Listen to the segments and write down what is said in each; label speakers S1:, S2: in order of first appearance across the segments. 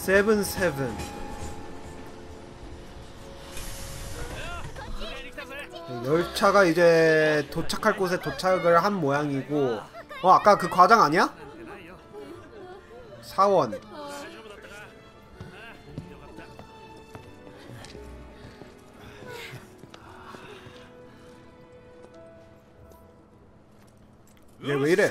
S1: 세븐 세븐 열차가 이제 도착할 곳에 도착을 한 모양이고 어 아까 그 과장 아니야? 사원 얘 왜 이래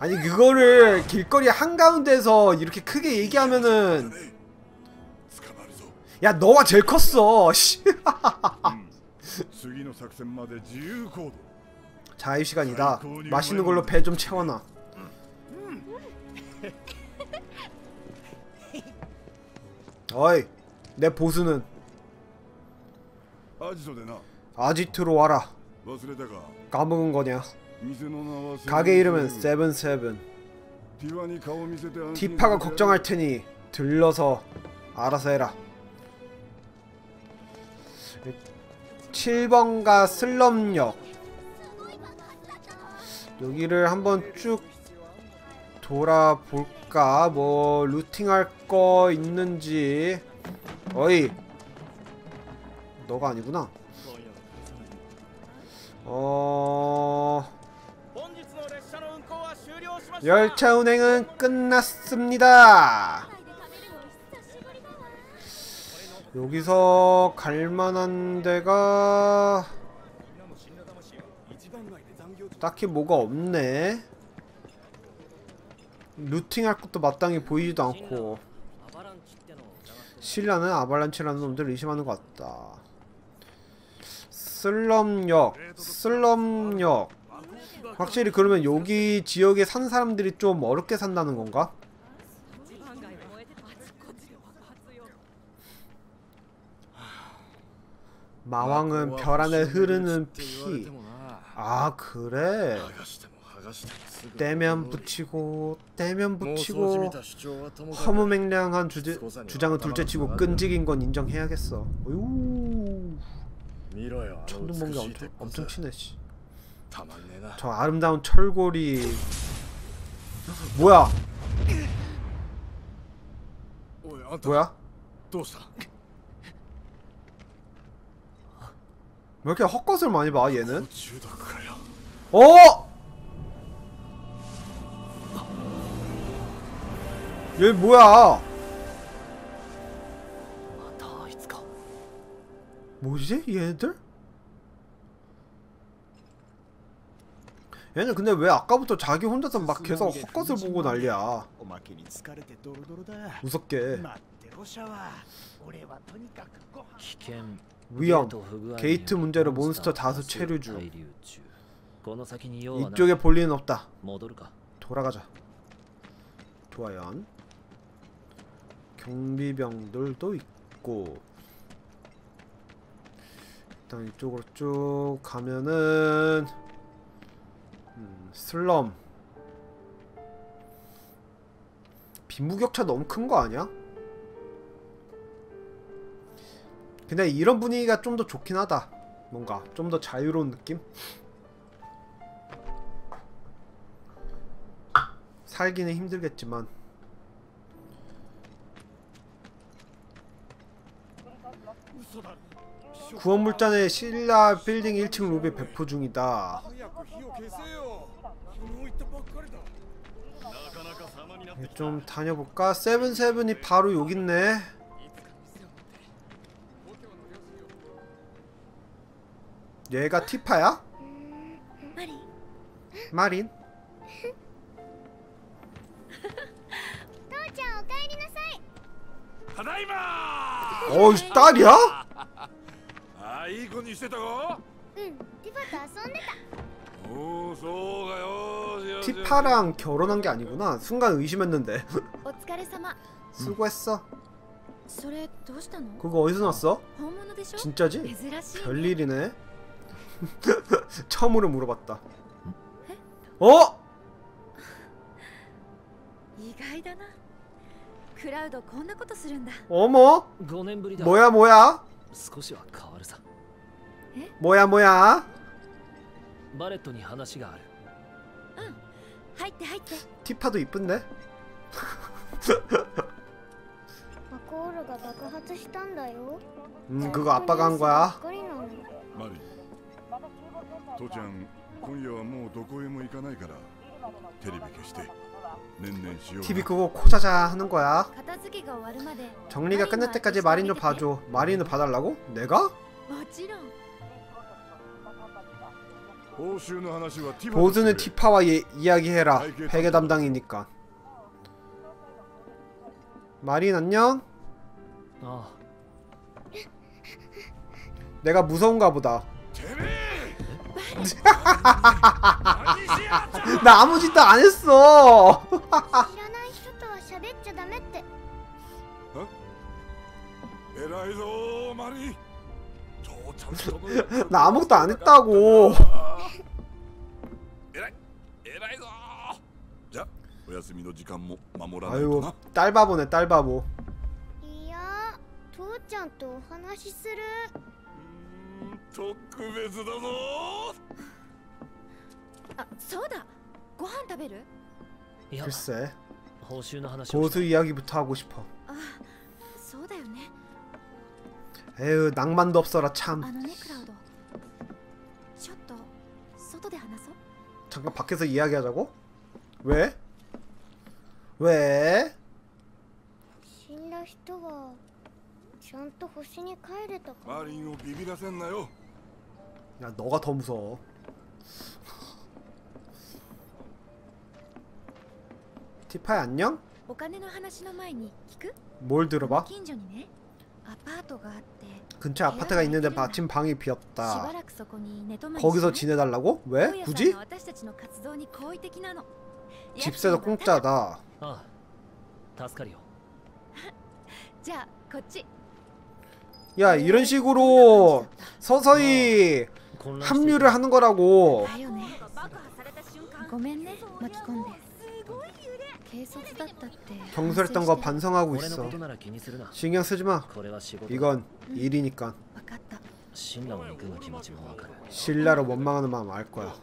S1: 아니 그거를 길거리 한가운데서 이렇게 크게 얘기하면은 야 너와 제일 컸어. 자유시간이다. 맛있는 걸로 배 좀 채워놔. 어이 내 보수는 아지트로 와라. 까먹은 거냐? 가게 이름은 세븐세븐. 디파가 걱정할 테니 들러서 알아서 해라. 7번가 슬럼역. 여기를 한번 쭉 돌아볼까? 뭐 루팅할 거 있는지. 어이 너가 아니구나. 어... 열차 운행은 끝났습니다. 여기서 갈만한 데가 딱히 뭐가 없네. 루팅할 것도 마땅히 보이지도 않고 신라는 아발란치라는 놈들 의심하는 것 같다. 슬럼역, 슬럼역. 확실히 그러면 여기 지역에 산 사람들이 좀 어렵게 산다는 건가? 마왕은 별 안에 흐르는 피. 아 그래. 떼면 붙이고 떼면 붙이고 허무맹랑한 주제, 주장을 둘째치고 끈질긴 건 인정해야겠어. 어유. 천둥번개 엄청 엄청 치네 씨. 저 아름다운 철골이 뭐야? 뭐야? 왜 이렇게 헛것을 많이 봐 얘는? 어! 얘 뭐야? 뭐지 얘네들? 얘는 근데 왜 아까부터 자기 혼자서 막 계속 헛것을 보고 난리야? 무섭게. 위험. 게이트 문제로 몬스터 다수 체류 중 이쪽에 볼일은 없다. 돌아가자. 좋아요 경비병들도 있고. 일단 이쪽으로 쭉 가면은 음, 슬럼 빈부격차 너무 큰 거 아니야? 근데 이런 분위기가 좀 더 좋긴 하다 뭔가 좀 더 자유로운 느낌? 살기는 힘들겠지만 구원물단의 신라 빌딩 1층 로비 배포 중이다. 좀 다녀볼까? 세븐세븐이 바로 여기 있네. 얘가 티파야? 마린. 어이 딸이야?
S2: あいい子にしてたか
S3: うんティファと遊んでた
S2: おおそうかよしよしよし
S1: 티파랑 결혼한 게 아니구나 순간 의심했는데
S3: お疲れ様
S1: 수고했어
S3: それどうしたの
S1: 그거 어디서 났어?
S3: 本物でしょ
S1: 진짜지?
S3: 珍しい
S1: 별일이네 처음으로 물어봤다 어?
S3: 意外だなクラウドこんなことするんだ
S1: 어머?
S4: 5年ぶりだ
S1: 뭐야 뭐야?
S4: 少しは変わるさ
S1: 뭐야 뭐야?
S4: バレットに話がある
S3: 入って入って
S1: 티파도 이쁜데?
S5: マコールが爆発したんだよ
S1: 음 그거 아빠가 한 거야
S5: ばっかりなの
S2: マリ父ちゃん今夜はもうどこへも行かないからテレビ消して年々しような
S1: TV 그거 코자자 하는 거야
S3: 片付けが終わるまで
S1: 정리가 끝날 때까지 마린 좀 봐줘 마린을 봐달라고? 내가? 보즈는 티파와 예, 이야기해라. 베개 담당이니까. 마린 안녕?
S4: 어.
S1: 내가 무서운가 보다. 나 아무 짓도 안 했어. 나 아무것도 안 했다고
S2: 偉い偉いぞじゃお休みの時間も守らないと
S1: 아유
S2: な
S1: 딸바보네 딸바보
S5: いや父ちゃんとお話しする
S2: うーん特別だぞ
S3: あそうだご飯食べる
S4: いや
S1: 글쎄
S4: 報酬の話をし
S1: 보즈
S4: た
S1: 이야기부터 하고 싶어
S3: あそうだよね
S1: 에휴 낭만도 없어라
S3: あ
S1: 참
S3: のねクラウドちょっと外で話そう
S1: 잠깐 밖에서 이야기하자고? 왜? 왜?
S5: 死んだ人はちゃんと星に帰れたか
S2: マリンをビビらせんなよ
S1: 야 너가 더 무서워 티파이 안녕?
S3: お金の話の前に聞く
S1: 뭘 들어봐? 근처 아파트가 있는데 마침 방이 비었다. 거기서 지내달라고? 왜? 굳이? 집세도 공짜다. 야 네, 이런 식으로 네, 서서히
S4: 어,
S1: 합류를 하는 거라고. 경솔했던 거
S3: 反省して
S1: 반성하고
S4: 俺の
S1: 있어
S4: ことなら気にするな
S1: 신경 쓰지 마
S4: これは仕事
S1: 이건 일이니까
S3: わかった
S4: 死んだを憎む気持ちもわかる
S1: 신라로 원망하는 마음 알 거야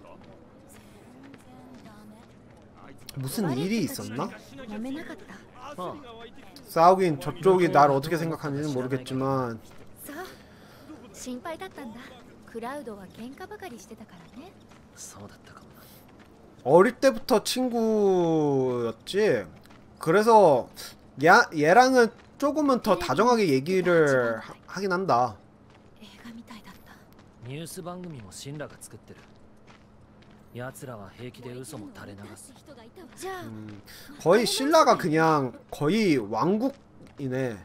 S1: 무슨 일이 있었나?
S3: 揉めなかった
S4: ああ
S1: 싸우긴 저쪽이 날 어떻게 생각하는지는 모르겠지만
S3: そう心配だったんだクラウドは喧嘩ばかりしてたからね
S4: そうだったかもな
S1: 어릴 때부터 친구였지. 그래서 야, 얘랑은 조금은 더 다정하게 얘기를 하, 하긴 한다.
S3: 映画みたいだった
S4: ニュース番組もシンラが作ってる奴らは平気で嘘も垂れ流す
S3: じゃあ、
S1: 음, 거의 신라가 그냥 거의 왕국이네.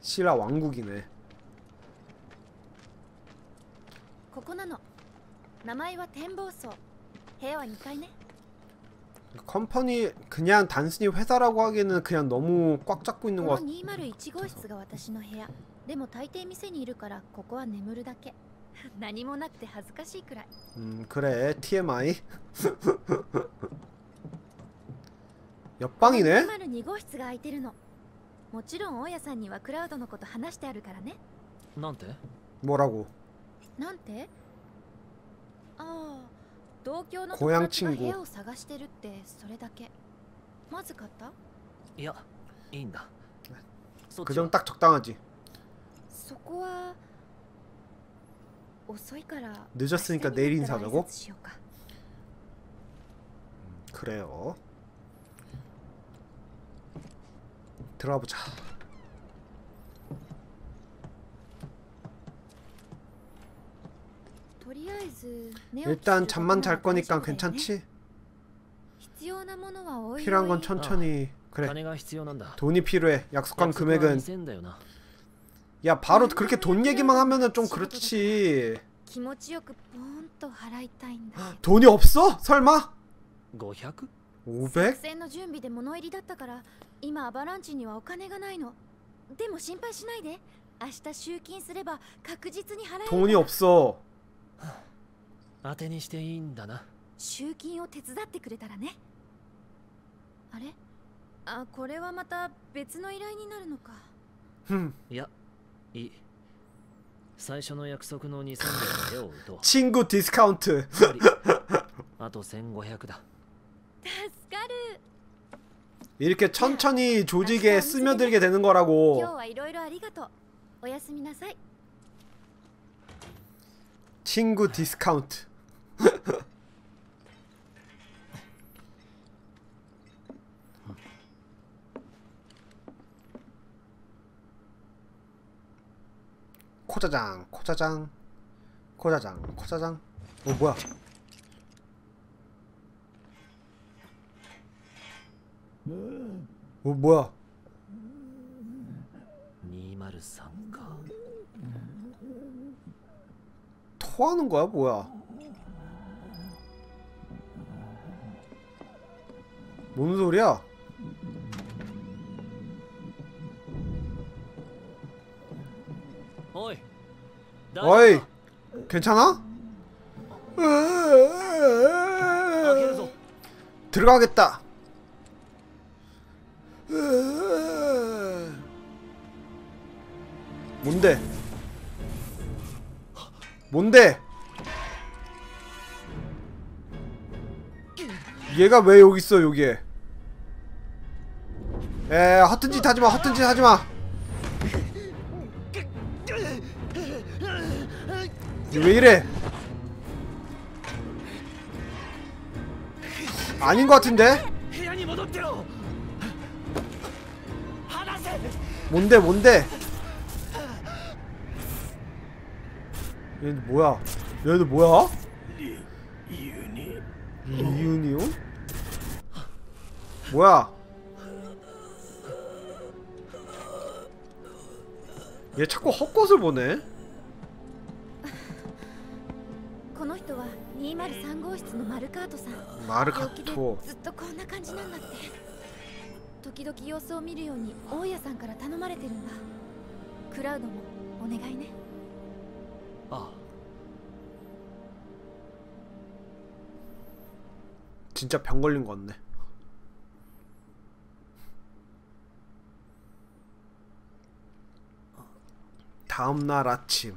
S1: 신라 왕국이네.
S3: ここなの名前は展望層部屋は2階ね
S1: 컴퍼니 그냥 단순히 회사라고 하기에는 그냥 너무 꽉 잡고 있는
S3: こ
S1: 것
S3: の
S1: 같.
S3: 201号室が私の部屋でも大抵店にいるからここは眠るだけ何もなくて恥ずかしいくらい
S1: 음 그래 TMI. 옆방이네.
S3: 202号室が空いてるのもちろん大家さんにはクラウドのこと話してあるからね
S4: なんて
S1: 뭐라고?
S3: なんてああ 同居の
S1: 고향
S3: 友達が
S1: 친구
S3: 部屋を探してるってそれだけまずかった
S4: いやいいんだそっ
S1: 그
S4: ちは
S1: 정도 딱 적당하지.
S3: そこは遅いから
S1: 늦었으니까
S3: 明日に
S1: 내일
S3: なったら
S1: 인사하자고?
S3: 挨拶しようか
S1: 그래요. 들어가 보자. 일단
S3: する
S1: 잠만
S3: ことな
S1: 잘
S3: ら
S1: 거니까
S3: 大丈夫だよね
S1: 괜찮지?
S3: 必要なものはおいおい
S1: 필요한 건 천천히. 그래.
S4: 金が必要なんだ
S1: 돈이 필요해. 약속한
S4: 約束は
S1: 금액은
S4: 2000だよな
S1: 야 바로 그렇게 돈 얘기만 하면은 좀 그렇지.
S3: 気持ちよくポーンと払いたいんだけど
S1: 돈이 없어? 설마?
S4: 500?
S1: 500?
S3: 作戦の準備で物入りだったから今アバランチにはお金がないのでも心配しないで明日集金すれば確実に払える
S1: 돈이
S3: から
S1: 없어.
S4: 当てにしていいんだな
S3: 集金を手伝ってくれたらねあれあこれはまた別の依頼になるのか
S1: 흠.
S4: いやいい 最初の約束の2000両で手を打とう
S1: 친구 디스카운트
S4: つまりあと1500だ
S3: 助かる
S1: 이렇게 천천히 조직에 스며들게 되는
S3: 今日
S1: 거라고 친구 디스카운트. 코자장 코자장 코자장 코자장. 어 뭐야? 어 뭐야?
S4: 203か
S1: 토하는 거야 뭐야 뭔 소리야? 어이, 괜찮아? 들어가겠다. 뭔데? 뭔데? 얘가 왜 여기 있어 여기에? 에 허튼 짓 하지마 허튼 짓 하지마 왜 이래 아닌 것 같은데? 뭔데 뭔데 얘는 뭐야 얘들 뭐야
S6: 유니
S1: 이윤이요? 뭐야 얘 자꾸 헛것을 보네
S3: この人は203号室のマルカートさん病気で
S1: 마르카토
S3: ずっとこんな感じなんだって時々様子を見るように大家さんから頼まれてるんだクラウドもお願いね
S1: 진짜 병 걸린 거 같네. 다음날 아침.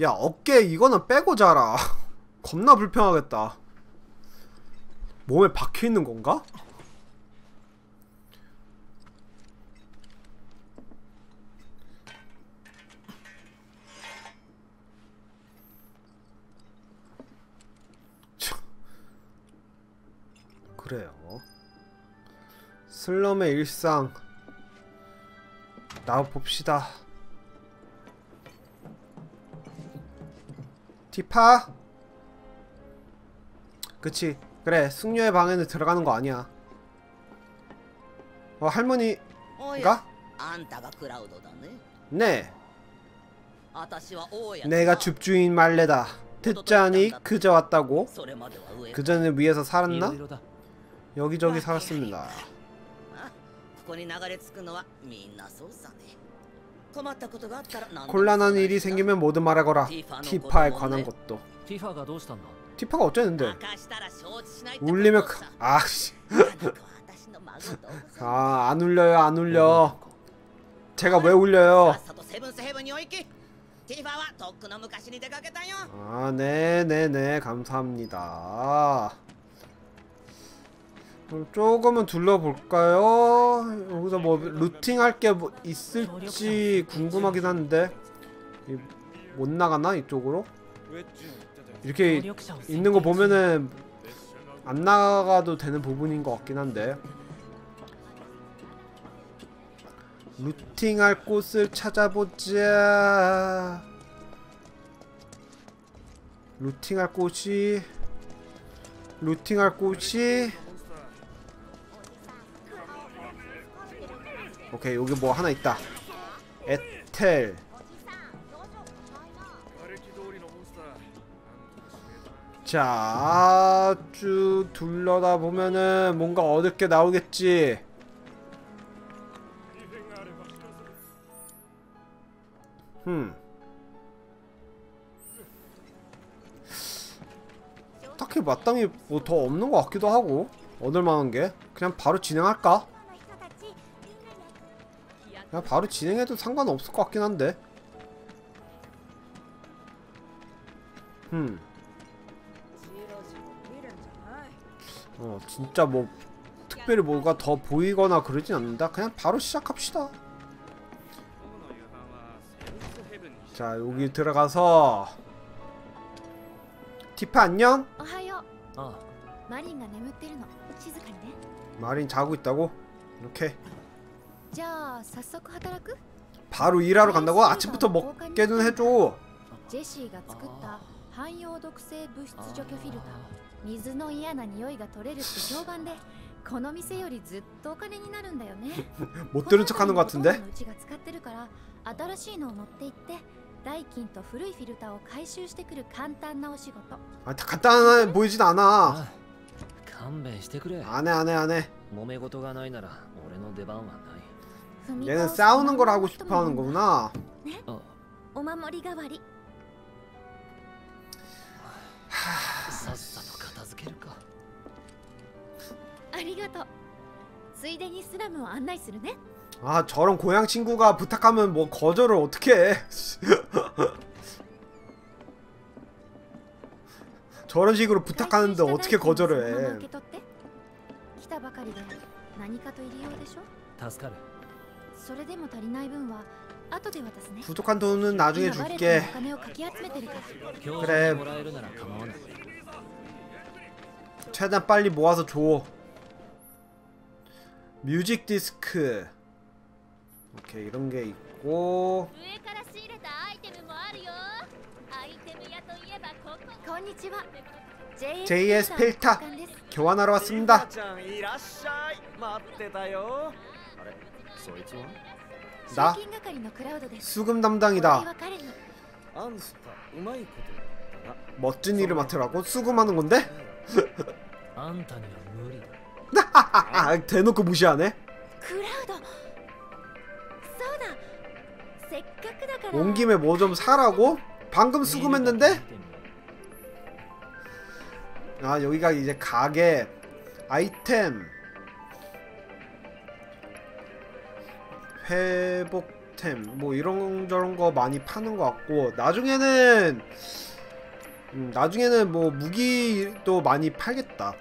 S1: 야 어깨 이거는 빼고 자라. 겁나 불편하겠다. 몸에 박혀있는 건가? 그래요. 슬럼의 일상 나와봅시다. 티파? 그치. 그래, 숙녀의 방에는 들어가는 거 아니야. 어, 할머니... 가? 네. 내가 집주인 말레다. 듣자니 그저 왔다고? 그전에 위에서 살았나?
S4: ろいろだ
S1: 여기저기 살았습니다
S7: あここに流れ着くのはみんなそうさね困ったことがあったら何でも
S1: 곤란한
S7: 相談
S1: 일이
S7: しな
S1: 생기면 뭐든 말하거라 티파에 관한 것도
S4: ティファがどうしたんだ
S1: 티파가 어쩌는데
S7: 明かしたら承知しないってこと
S1: 울리면
S7: さ
S1: 그... 아씨
S7: 何か私の孫どうぞ
S1: 아 안 울려요 안 울려 제가 왜 울려요
S7: さっさとセブンスヘブンにお行きティファはとっくの昔に出かけたよ
S1: 아 네네네 감사합니다 그럼 뭐 조금은 둘러볼까요? 여기서 뭐 루팅 할게 뭐 있을지 궁금하긴 한데 못 나가나 이쪽으로? 이렇게 있는 거 보면은 안 나가도 되는 부분인 것 같긴 한데 루팅할 곳을 찾아보자 루팅할 곳이 루팅할 곳이 오케이 여기 뭐 하나 있다 에텔 자, 쭉 둘러다 보면은 뭔가 얻을 게 나오겠지. 흠. 딱히 마땅히 뭐 더 없는 것 같기도 하고 얻을 만한 게 그냥 바로 진행할까? 그냥 바로 진행해도 상관없을 것 같긴 한데. 음. 어 진짜 뭐 특별히 뭐가 더 보이거나 그러진 않는다? 그냥 바로 시작합시다. 자 여기 들어가서. 티파 안녕?
S3: 어
S1: 마린 자고 있다고? 이렇게.
S3: じゃあ早速働く？
S1: 바로일하러간다 고? 아침부터먹게는해 줘.
S3: 제시가汎用毒性物質除去フィルター水の嫌な匂いが取れるって評判で この店よりずっとお金になるんだよね。
S1: 持ってる척하는것같은 데?
S3: うちが使ってるから新しいのを持って行って代金と古いフィルターを回収してくる簡単なお仕事。
S1: あ、簡単な보이진않 아.
S4: 勘弁してくれ
S1: あねあねあね
S4: 揉め事がないなら俺の出番は
S1: 얘는 싸우는 걸 하고 싶어 하는 거구나.
S3: 어.
S1: 아, 저런 고향 친구가 부탁하면 뭐 거절을 어떻게 해? 저런 식으로 부탁하는데 어떻게 거절을 해? 부족한 돈은 나중에 줄게. 그래. 최대한 빨리 모아서 줘. 뮤직 디스크. 오케이, 이런 게 있고. JS
S3: 필터
S1: 교환하러 왔습니다. 나? 수금 담당이다. 멋진 일을 맡으라고? 수금하는 건데? 아, 대놓고 무시하네. 온 김에 뭐 좀 사라고? 방금 수금했는데? 아 여기가 이제 가게. 아이템. 회복템 뭐 이런저런 거 많이 파는 것 같고 나중에는 음, 나중에는 뭐 무기도 많이 팔겠다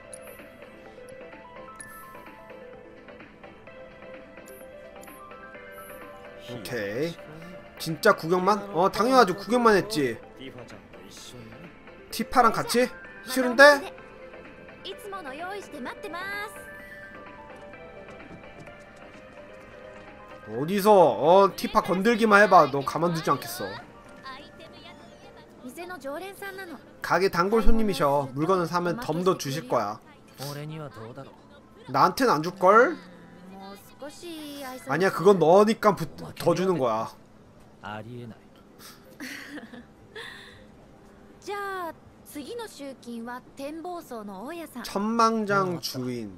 S1: 오케이 진짜 구경만? 어 당연하죠 구경만 했지 티파랑 같이? 싫은데? 어디서? 어 티파 건들기만 해봐. 너 가만두지 않겠어. 가게 단골 손님이셔. 물건을 사면 덤더 주실 거야. 나한텐 안 줄걸?
S3: 뭐
S1: 아니야 그건 너니까 부, 뭐 더 주는 거야. 천망장 뭐 주인.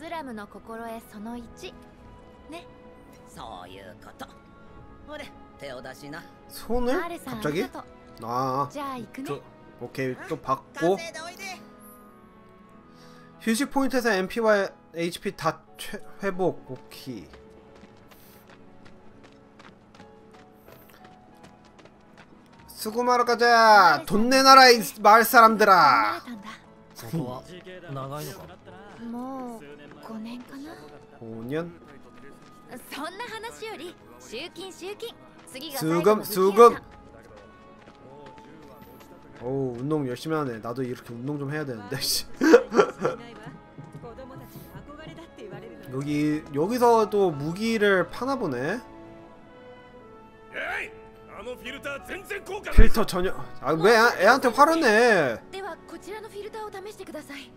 S3: スラムの心得その1
S7: そういうことほれ手を出しな
S3: マ
S1: 손을
S3: ーレさんあり
S1: 갑자기
S3: がとう
S1: 아
S3: じゃあ行くね
S1: 저, 오케이 또 받고
S7: 稼いでおいで
S1: 휴식 포인트에서 MP와 HP 다 최, 회복 오케이 수금하러 가자 돈 내놔라 이 마을
S3: 離れ
S1: 사람들아
S3: たんだ
S4: ここは長いのか
S3: もう 5年かな
S1: 5년
S3: そんな話より集金集金次が
S1: 수금
S3: 最後の武器屋さん
S1: 수금 어우 운동 열심히 하네 나도 이렇게 운동 좀 해야 되는데 씨.
S8: 子供たちの憧れだって言われるのよ
S1: 여기 여기서도 무기를 파나 보네
S2: えいあのフィルター全然効果ない
S1: 필터 전혀 아왜 애한테 화를 내
S3: ではこちらのフィルターを試してください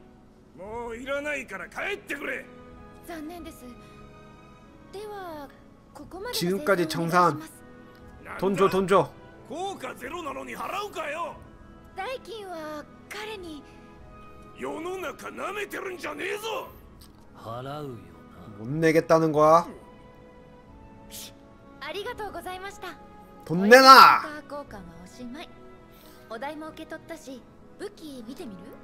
S2: もういらないから帰ってくれ
S3: 残念ですではここまでの
S1: 지금까지
S3: 生産をお願い
S1: 정산
S3: します
S1: 돈 줘 돈 줘
S2: 効果ゼロなのに払うかよ
S3: 代金は彼に
S2: 世の中舐めてるんじゃねえぞ
S4: 払うよ
S1: 못 내겠다는 거야
S3: ありがとうございました
S1: 돈
S3: お
S1: 내놔
S3: 交換はおしまいお題も受け取ったし武器見てみる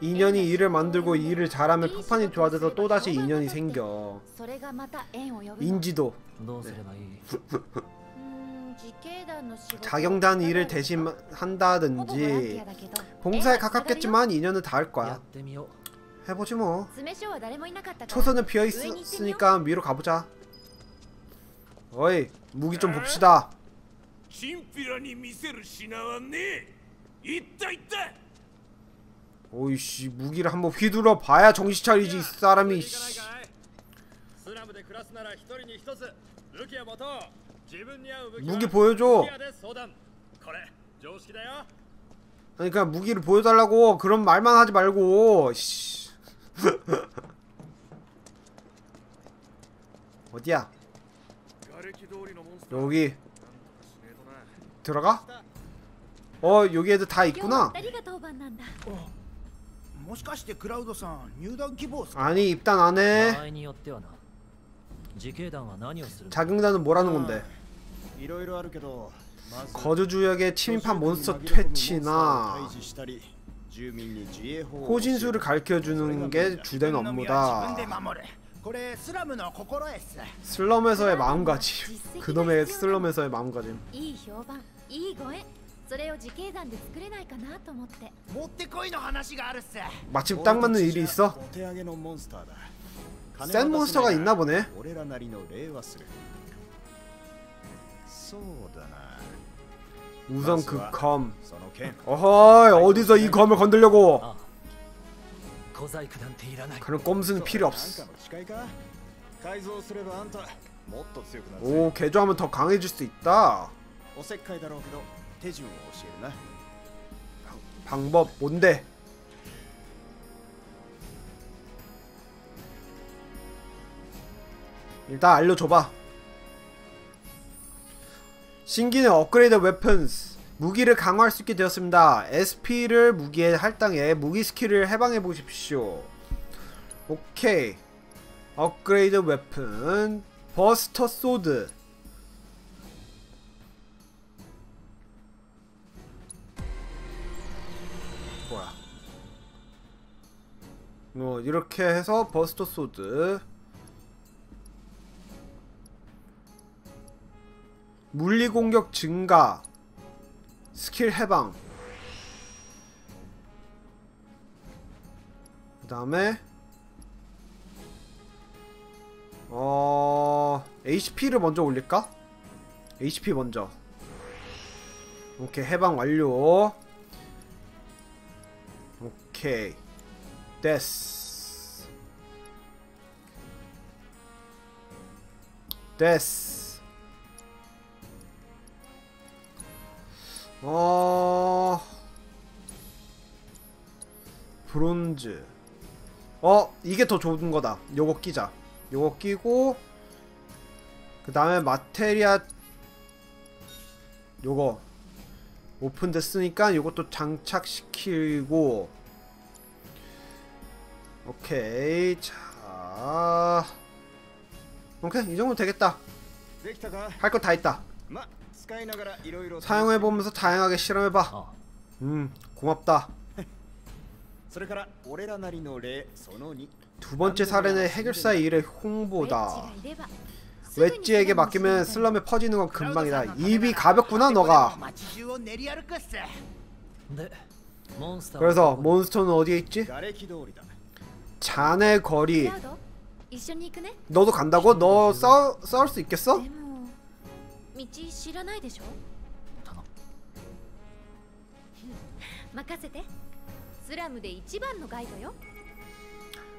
S1: 인연이 일을 만들고 이 일을 잘하면 폭판이 좋아져서 또다시 인연이 생겨
S3: それがまた縁を呼ぶの
S1: 인지도
S4: どうすればいい、
S3: うーん自警団の仕事
S1: 자경단 일을
S3: ほぼボラン
S1: 대신한다든지
S3: ティアだけど
S1: 봉사에
S3: 縁はつながるよ
S1: 가깝겠지만 인연은 닿을
S4: や
S1: 거야
S4: ってみよ
S1: 해보지 뭐
S3: 詰め所は誰もいなかったから
S1: 초선은 비어 있으니까 위로 가보자 어이 무기 좀 봅시다
S2: チンピラに見せる品はねえいったいった
S1: 오이씨 무기를 한번 휘둘러 봐야 정신 차리지 이 사람이 무기 보여줘. 그러니까 무기를 보여달라고 그런 말만 하지 말고 씨. 어디야? 여기. 들어가? 어 여기 애들 다 있구나.
S3: 어.
S6: もしかしてクラウドさん入団希望っす
S1: 아니 입단
S4: う
S1: 안해
S4: 場合によってはな自警団は何をするんだ
S1: 자경단은 뭐라는 건데
S6: いろいろあるけどまず
S1: 거주주역에 침입한 몬스터 퇴치나
S6: 退治したり住民に自衛法を
S1: 호진수를 가르쳐주는 게 주된
S6: 自分の身は
S1: 업무다
S6: 自分で守るこれスラムの心得っす
S1: 슬럼에서의 마음가짐 그놈의 슬럼에서의 마음가짐
S3: いい評判いいご縁 それを自警団で作れないかなと思って
S6: もってこいの話があるっす
S1: 마침 딱 맞는 일이 있어
S6: お手上げのモンスターだ
S1: 센 몬스터가 있나 보네
S6: 俺らなりの礼はするそうだな
S1: 우선 그 검
S6: その剣
S1: 어허이 어디서 이 검을 건들려고
S4: ああ小細工なんていらない
S1: 그런 꼼수는 필요
S6: なん
S1: 없어
S6: かの誓いか改造すればあんたもっと強くなる
S1: 오 개조하면 더 강해질 수 있다
S6: おせっかいだろうけど 手順を教えるな
S1: 방법 뭔데 일단 알려줘봐 신기는 업그레이드 웨펀스 무기를 강화할 수 있게 되었습니다 SP를 무기에 할당해 무기 스킬을 해방해 보십시오 오케이 업그레이드 웨폰 버스터 소드 어 이렇게 해서 버스터 소드. 물리 공격 증가. 스킬 해방. 그 다음에 어 HP를 먼저 올릴까? HP 먼저. 오케이 해방 완료. 오케이 됐어. 어 브론즈. 어 이게 더 좋은 거다. 요거 끼자. 요거 끼고 그 다음에 마테리아 요거. 오픈 됐으니까 요것도 장착시키고 오케이 자. 오케이 이 정도 되겠다. 할 거 다 있다. 사용해보면서 다양하게 실험해봐. 음 고맙다. 두 번째 사례는 해결사의 일의 홍보다. 웨지에게 맡기면 슬럼에 퍼지는 건 금방이다. 입이 가볍구나 너가.
S4: 네,
S1: 그래서 몬스터는 어디에 있지? 자네 거리. 너도 간다고? 너 싸, 싸울 수 있겠어?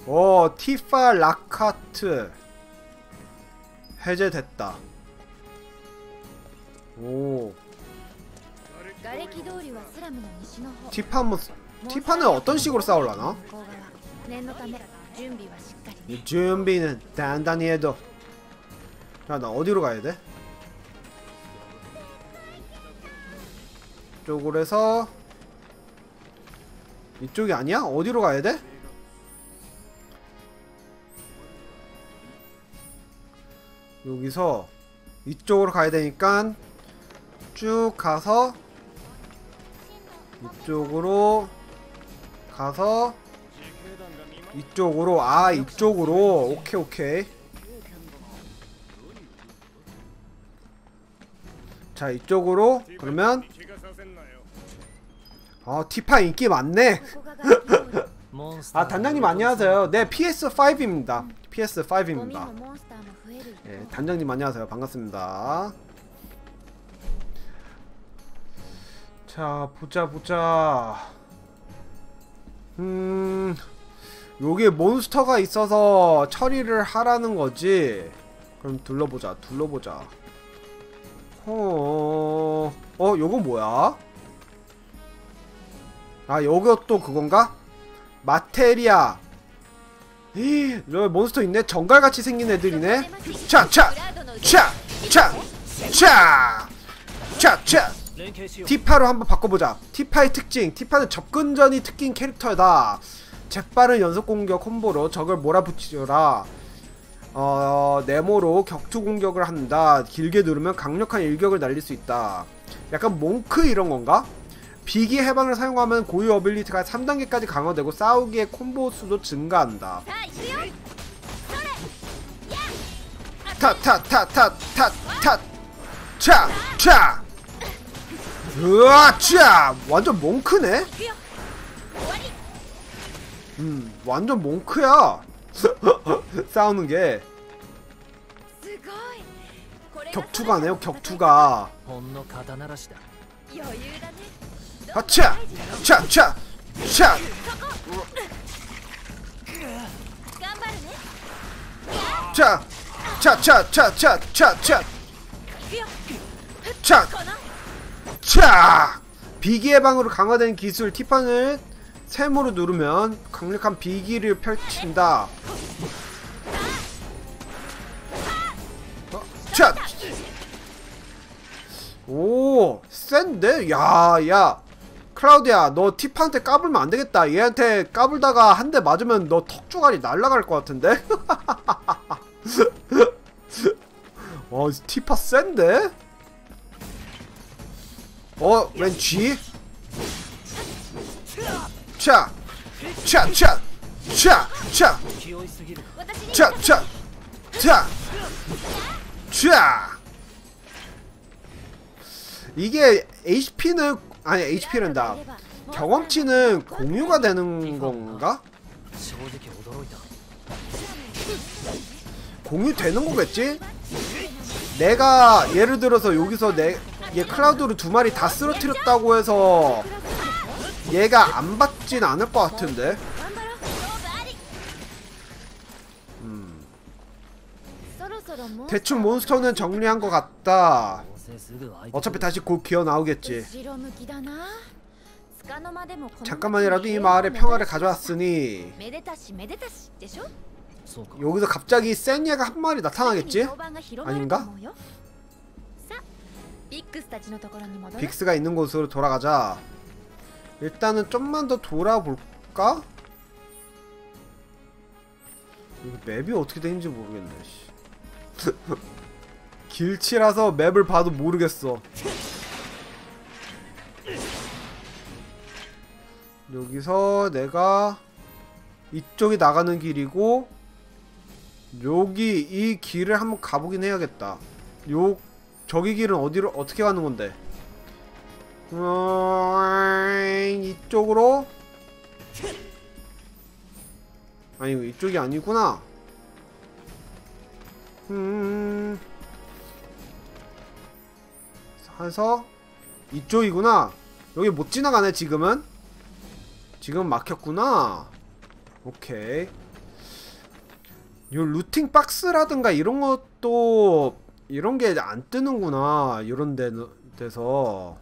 S1: 오 어, 티파 라카트. 해제됐다. 오. 티파 뭐 티파는 어떤 식으로 싸울라나? 이 준비는 단단히 해도 자나 어디로 가야 돼? 이쪽으로 해서 이쪽이 아니야? 어디로 가야 돼? 여기서 이쪽으로 가야 되니까 쭉 가서 이쪽으로 가서 이쪽으로 아 이쪽으로. 오케이 오케이. 자 이쪽으로. 그러면 아 티파 인기 많네. 아 단장님 안녕하세요. 네 PS5입니다. PS5입니다. 네, 단장님 안녕하세요. 반갑습니다. 자 보자 보자. 음... 요게 몬스터가 있어서 처리를 하라는 거지 그럼 둘러보자 둘러보자 어... 어, 어 요거 뭐야? 아 요것도 그건가? 마테리아 이 몬스터 있네? 정갈같이 생긴 애들이네? 차차! 차! 차! 차! 차! 차! 티파로 한번 바꿔보자 티파의 특징 티파는 접근전이 특기인 캐릭터다 잭바른 연속 공격 콤보로 적을 몰아붙이라 어, 네모로 격투 공격을 한다. 길게 누르면 강력한 일격을 날릴 수 있다. 약간 몽크 이런 건가? 비기 해방을 사용하면 고유 어빌리티가 3단계까지 강화되고 싸우기의 콤보 수도 증가한다. 타타타타타타 차! 차! 으아! 차! 완전 몽크네? 음, 완전 몽크야. 싸우는 게. 격투가네요, 격투가.
S3: 하차!
S1: 아, 차! 차! 차! 차! 차! 차! 차! 차! 차! 차! 차! 차! 비기의 방으로 강화된 기술 티파는 세모로 누르면 강력한 비기를 펼친다. 어, 차! 오, 센데? 야, 야. 클라우디야, 너 티파한테 까불면 안 되겠다. 얘한테 까불다가 한 대 맞으면 너 턱주갈이 날아갈 것 같은데? 어, 티파 센데? 어, 웬 G? 차! 차! 차! 차! 차! 차! 차! 차! 차! 이게 HP는 아니 HP란다 경험치는 공유가 되는 건가? 공유되는 거겠지? 내가 예를 들어서 여기서 내, 얘 클라우드를 두 마리 다 쓰러뜨렸다고 해서 얘가 안 받진 않을 것 같은데 음. 대충 몬스터는 정리한 것 같다 어차피 다시 곧 기어 나오겠지 잠깐만이라도 이 마을에 평화를 가져왔으니 여기서 갑자기 센 얘가 한 마리 나타나겠지?
S3: 아닌가?
S1: 빅스가 있는 곳으로 돌아가자 일단은 좀만 더 돌아볼까? 이거 맵이 어떻게 되는지 모르겠네. 씨. 길치라서 맵을 봐도 모르겠어. 여기서 내가 이쪽이 나가는 길이고 여기 이 길을 한번 가보긴 해야겠다. 요 저기 길은 어디로 어떻게 가는 건데? 음, 이쪽으로 아니 이쪽이 아니구나. 음. 해서 이쪽이구나. 여기 못 지나가네 지금은. 지금 막혔구나. 오케이. 요 루팅 박스라든가 이런 것도 이런 게 안 뜨는구나. 이런 데 데서.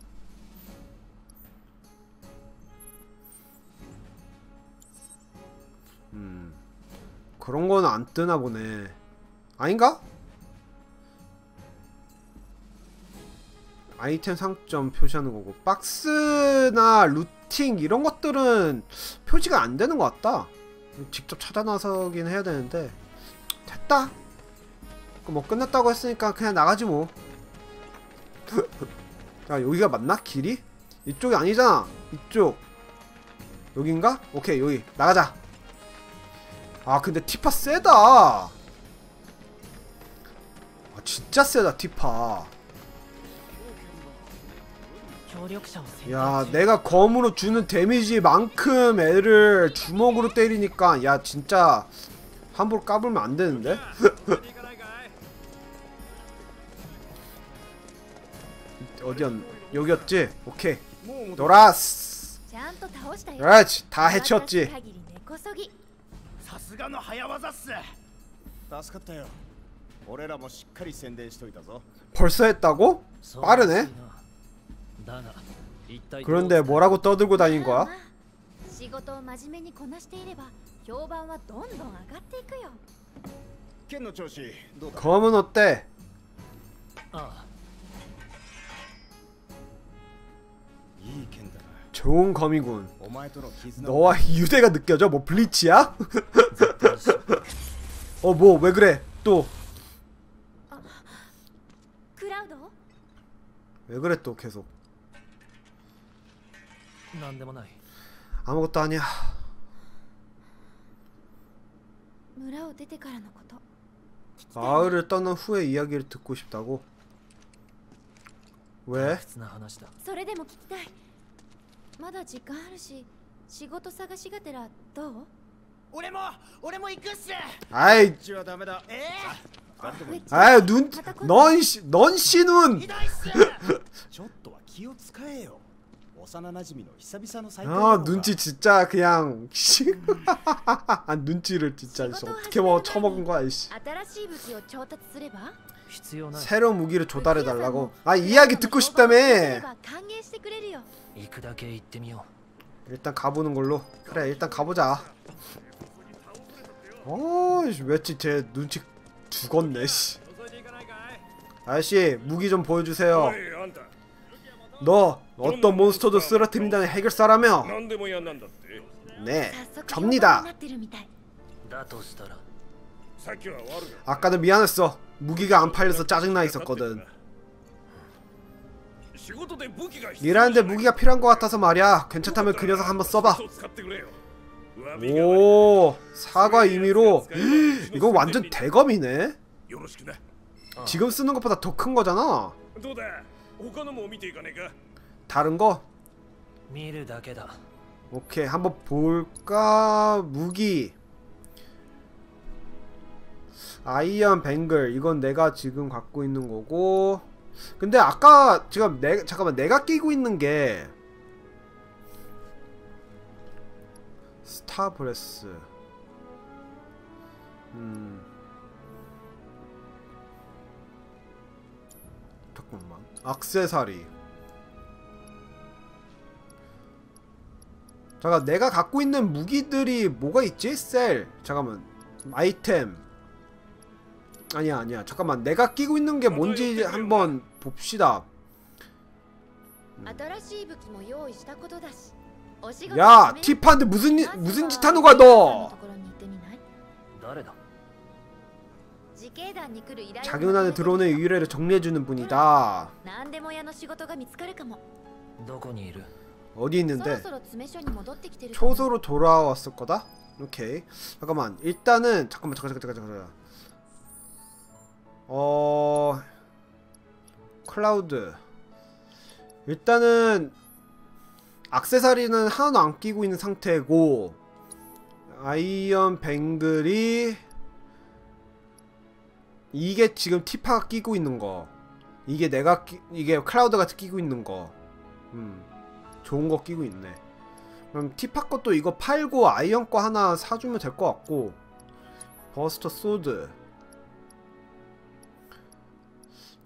S1: 그런 거는 안 뜨나 보네. 아닌가? 아이템 상점 표시하는 거고 박스나 루팅 이런 것들은 표시가 안 되는 것 같다. 직접 찾아 나서긴 해야 되는데 됐다. 뭐 끝났다고 했으니까 그냥 나가지 뭐. 야 여기가 맞나 길이? 이쪽이 아니잖아. 이쪽. 여긴가? 오케이 여기 나가자. 아 근데 티파 세다. 아 진짜 세다 티파. 야 내가 검으로 주는 데미지만큼 애를 주먹으로 때리니까 야 진짜 함부로 까불면 안되는데? 어디였.. 여기였지? 오케이.
S2: 뭐, 뭐, 뭐.
S1: 노라스 그렇지 다
S6: 해치웠지. がの早技っす
S9: 助かったよ俺らもしっかり宣伝しといたぞ
S1: 벌써 했다고?
S4: そう
S1: 빠르네
S4: だが一体どう
S1: 그런데 뭐라고 떠들고 다닌
S3: まあ
S1: 거야?
S3: まあ仕事を真面目にこなしていれば評判はどんどん上がっていくよ
S9: 剣の調子どうだ
S1: 검은 어때?
S4: あ
S9: いい剣だな
S1: 좋은 검이군
S9: お前との絆を
S1: 너와 유대가 느껴져? 뭐 블리치야?
S4: あ絶対し
S1: 어 뭐 왜 그래? 또 왜
S3: クラウド
S1: 그래 또 계속
S4: なんでもない
S1: 아무것도 아니야
S3: 村を出てからのこと聞きたい
S1: 마을을 떠난 후의 이야기를 듣고 싶다고? 왜?
S4: 普通な話だ
S3: それでも聞きたいまだ時間あるし仕事探しがてらどう
S6: 俺も俺も行くっす
S1: 아이
S9: うちはダメだ
S6: え
S1: 아유 눈, 넌, 씨, 넌 씨눈
S6: えひどいっす
S9: ちょっとは気を使えよ幼馴染の久々の再会だ
S1: 아
S9: ろうが
S1: 눈치 진짜 그냥 씨. 아 눈치를 진짜 씨, 어떻게 뭐 처먹은 거야 이씨
S3: 新しい武器を調達すれば
S4: 必要ない
S1: 새로운 무기를 조달해 달라고 아 이야기 듣고 싶다며
S3: 歓迎してくれるよ
S4: 行くだけ行ってみよ
S1: 일단 가보는 걸로 그래 일단 가보자 어이씨 왜지 제 눈치 죽었네 씨. 아저씨 무기 좀 보여주세요. 너 어떤 몬스터도 쓰러트린다는 해결사라며. 네 접니다. 아까는 미안했어. 무기가 안 팔려서 짜증나 있었거든. 일하는데 무기가 필요한 것 같아서 말이야. 괜찮다면 그 녀석 한번 써봐. 오 사과 임의로. 이거 완전 대검이네.
S2: 어.
S1: 지금 쓰는 것보다 더 큰 거잖아. 다른 거? 오케이 한번 볼까? 무기. iron bangle 이건 내가 지금 갖고 있는 거고. 근데 아까 지금 내 잠깐만 내가 끼고 있는 게 star brace. 음. 잠깐만. 악세사리. 잠깐 내가 갖고 있는 무기들이 뭐가 있지? 셀. 잠깐만. 아이템. 아니야 아니야. 잠깐만. 내가 끼고 있는 게 뭔지 한번 봅시다.
S3: 新
S1: 야 티파한테 무슨 무슨 짓 하는 거야 너? 작용단에 들어오는 유래를 정리해주는 분이다. 어디 있는데? 초소로 돌아왔을 거다? 오케이. 잠깐만 일단은 잠깐만 잠깐 잠깐 잠깐 잠깐 어 클라우드. 일단은 악세사리는 하나도 안 끼고 있는 상태고 iron bangle이 이게 지금 티파가 끼고 있는 거. 이게 내가 끼, 이게 클라우드가 끼고 있는 거. 음, 좋은 거 끼고 있네. 그럼 티파 것도 이거 팔고 iron 거 하나 사주면 될 것 같고 buster sword.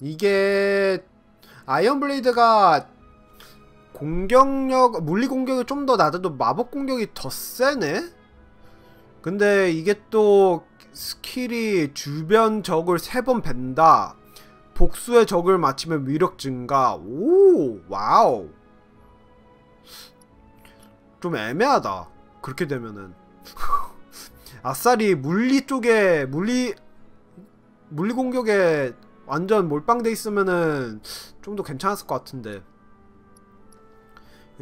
S1: 이게 iron blade가 공격력 물리 공격이 좀 더 낮아도 마법 공격이 더 세네? 근데 이게 또 스킬이 주변 적을 세 번 벤다. 복수의 적을 맞히면 위력 증가. 오 wow. 좀 애매하다. 그렇게 되면은. 아싸리 물리 쪽에 물리 물리 공격에 완전 몰빵돼 있으면은 좀 더 괜찮았을 것 같은데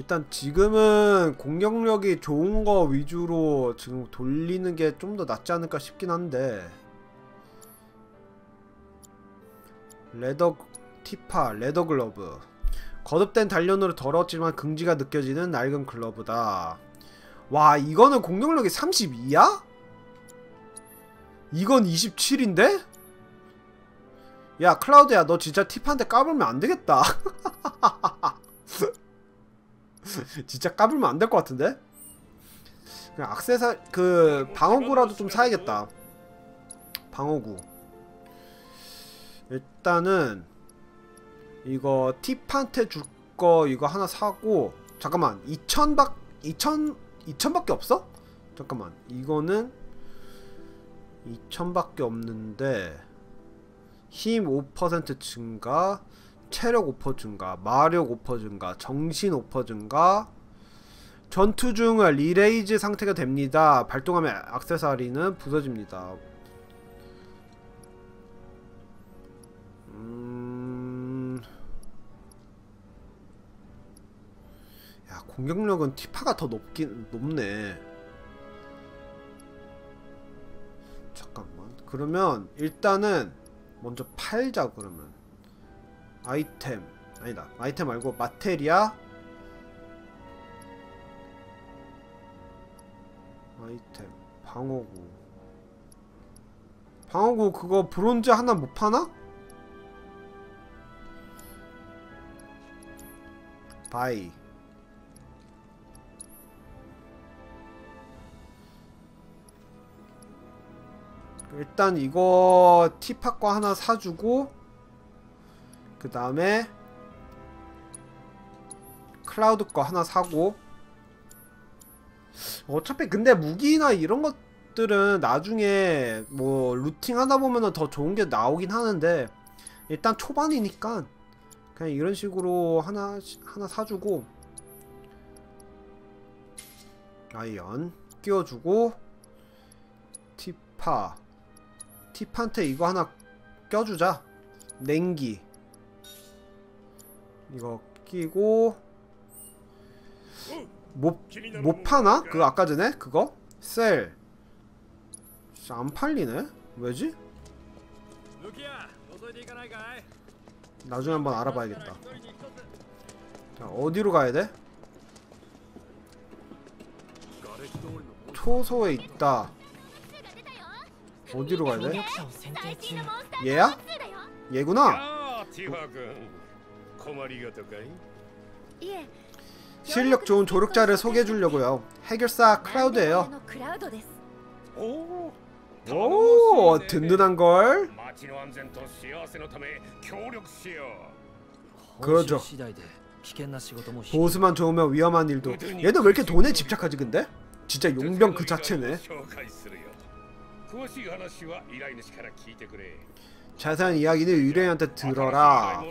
S1: 일단 지금은 공격력이 좋은 거 위주로 지금 돌리는 게 좀 더 낫지 않을까 싶긴 한데 leather 티파 leather glove 거듭된 단련으로 더러웠지만 긍지가 느껴지는 낡은 글러브다. 와 이거는 공격력이 32야? 이건 27인데? 야 클라우드야 너 진짜 티파한테 까불면 안 되겠다. 진짜 까불면 안 될 것 같은데? 그냥 악세사 그 방어구라도 좀 사야겠다. 방어구. 일단은 이거 티파한테 줄 거 이거 하나 사고 잠깐만 2000박 2000 2000밖에 없어? 잠깐만 이거는 2000밖에 없는데 힘 5% 증가 체력 5% 증가 마력 5% 증가 정신 5% 증가? 전투 중 reraise 상태가 됩니다. 발동하면 악세사리는 부서집니다. 음... 야 공격력은 티파가 더 높긴 높네. 잠깐만. 그러면 일단은 먼저 팔자 그러면 아이템. 아니다. 아이템 말고 마테리아. 아이템. 방어구. 방어구 그거 브론즈 하나 못 파나? buy. 일단 이거 티파 거 하나 사주고 그 다음에 클라우드 거 하나 사고. 어차피 근데 무기나 이런 것들은 나중에 뭐 looting 하다 보면은 더 좋은 게 나오긴 하는데 일단 초반이니까 그냥 이런 식으로 하나 하나 사주고 iron 끼워주고 티파. 티파한테 이거 하나 껴주자. 냉기 이거 끼고 못, 못 파나? 그 아까 전에 그거? 셀. 안 팔리네? 왜지? 나중에 한번 알아봐야겠다. 자, 어디로 가야 돼? 초소에 있다. 어디로 가야 돼? 얘야? 얘구나?
S2: 어? 困りごとかい
S3: いえ
S1: 실력 좋은 조력자를 소개해 주려고요. 해결사 클라우드예요.
S3: のクラウドです
S2: おお
S1: 오, 든든한 걸.
S2: 町の安全と幸せのため協力しよう
S1: 그러죠.
S4: 報酬次第で危険な仕事も引き
S1: 보수만 좋으면 위험한 일도. 얘는 왜 이렇게 돈에 집착하지 근데? 진짜 용병 그 자체네. 자세한 이야기는 유령한테 들어라.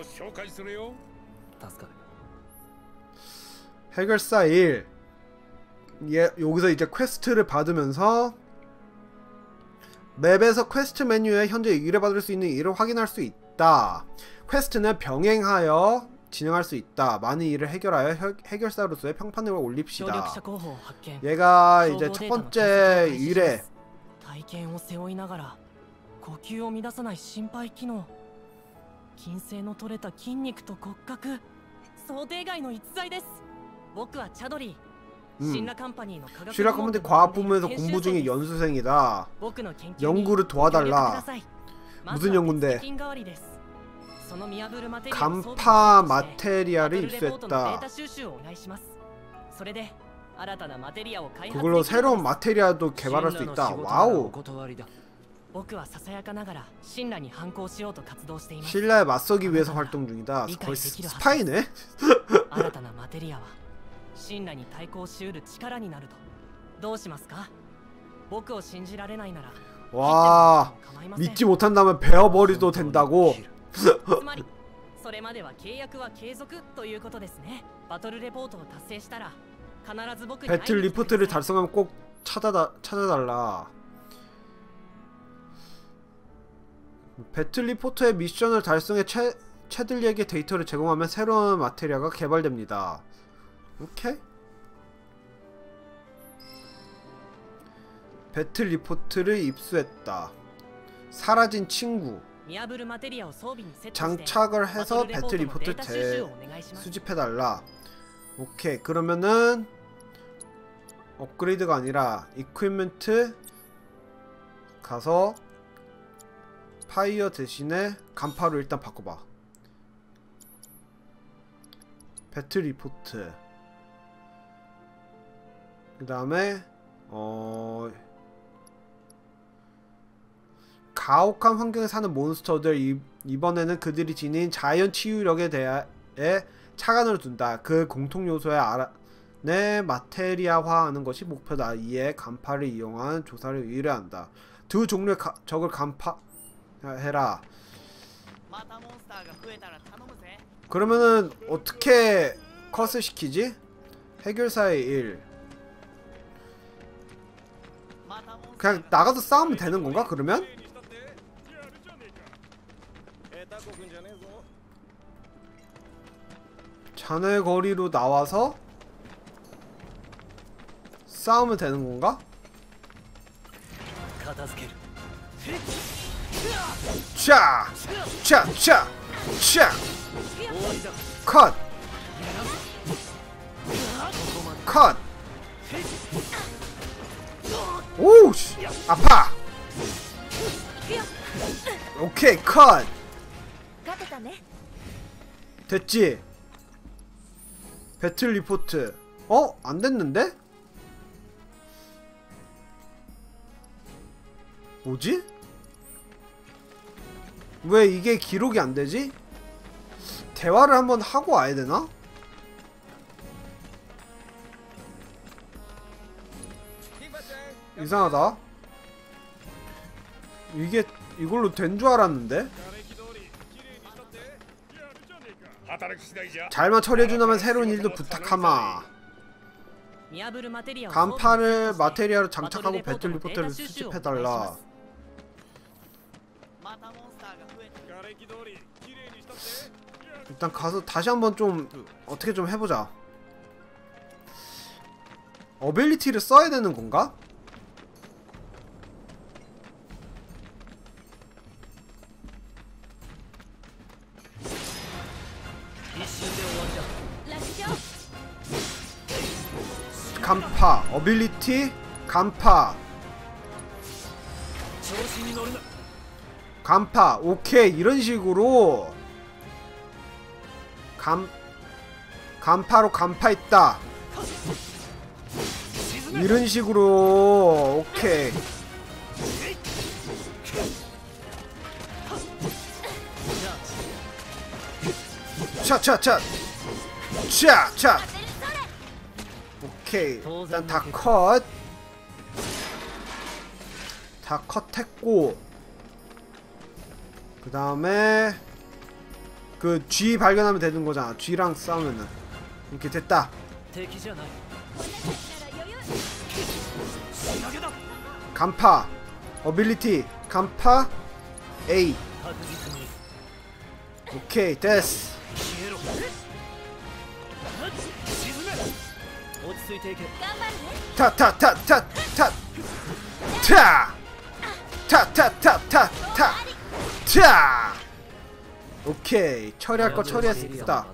S1: 해결사 1 예, 여기서 이제 quest를 받으면서 map에서 quest 메뉴에 현재 의뢰받을 수 있는 일을 확인할 수 있다. quest는 병행하여 진행할 수 있다. 많은 일을 해결하여 해, 해결사로서의 평판을 올립시다. 얘가 이제 첫 번째 일에
S4: 呼吸を乱さない心肺機能均整の取れた筋肉と骨格想定外の逸材です僕はチャドリー
S1: 신라컴퍼니 과학부문에서 공부 중인 연수생이 다. 연구를 도와달 라. 무슨 연구인 데? 간파 마테리아를 입수했 다. 그걸로 새로운 마테리아도 개발할 수 있 다. 와 우.
S4: 僕はささやかながら神羅に反抗しようと活動しています
S1: 신라에 맞서기 위해서 활동 중이다. 거의 스- 스파이네.
S4: 新たなマテリアは神羅に対抗しうる力になるとどうしますか僕を信じられないなら
S1: 와
S4: 構いません
S1: 믿지 못한다면 베어버리도 된다고.
S4: つまりそれまでは契約は継続ということですねバトルレポートを達成したら必ず僕に会いに来て
S1: 배틀
S4: くだ
S1: 리포트를
S4: さい
S1: 달성하면 꼭 찾아다 찾아달라. battle 리포트의 mission을 달성해 채, 채들리에게 데이터를 제공하면 새로운 마테리아가 개발됩니다. 오케이? 배틀 리포트를 입수했다. 사라진 친구 장착을 해서 배틀 리포트
S4: 제...
S1: 수집해달라. 오케이 그러면은 업그레이드가 아니라 equipment 가서 fire 대신에 간파로 일단 바꿔봐. 배틀 리포트. 그 다음에 어 가혹한 환경에 사는 몬스터들 이, 이번에는 그들이 지닌 자연 치유력에 대해 차관을 둔다. 그 공통 요소에 알아 내 마테리아화하는 것이 목표다. 이에 간파를 이용한 조사를 의뢰한다. 두 종류의 가, 적을 간파 해라 그러면은 어떻게 컷을 시키지? 해결사의 일 그냥 나가서 싸우면 되는 건가 그러면? 자네 거리로 나와서 싸우면 되는 건가? 차! 차! 차! 차! 컷! 컷! 오우! 아파! 오케이 컷! 됐지? 배틀 리포트 어? 안 됐는데? 뭐지? 왜 이게 기록이 안 되지? 대화를 한번 하고 와야 되나? 이상하다. 이게 이걸로 된 줄 알았는데? 잘만 처리해준다면 새로운 일도 부탁하마. 간판을 마테리아로 장착하고 배틀 리포트를 수집해달라. 일단 가서 다시 한번 좀 어떻게 좀 해보자. 어빌리티를 써야 되는 건가? 간파. 어빌리티 간파. 간파, 오케이 이런 식으로 간 간파로 간파했다. 이런 식으로 오케이. 차차차 차차 오케이 일단 다 컷. 다 컷했고 그 다음에 그쥐 발견하면 되는 거잖아. 쥐랑 싸우면은. 이렇게 됐다. 간파 어빌리티 간파. A. 오케이 됐어. 타타타타타타타타타타타. 자! 오케이. 처리할 거 처리했습니다.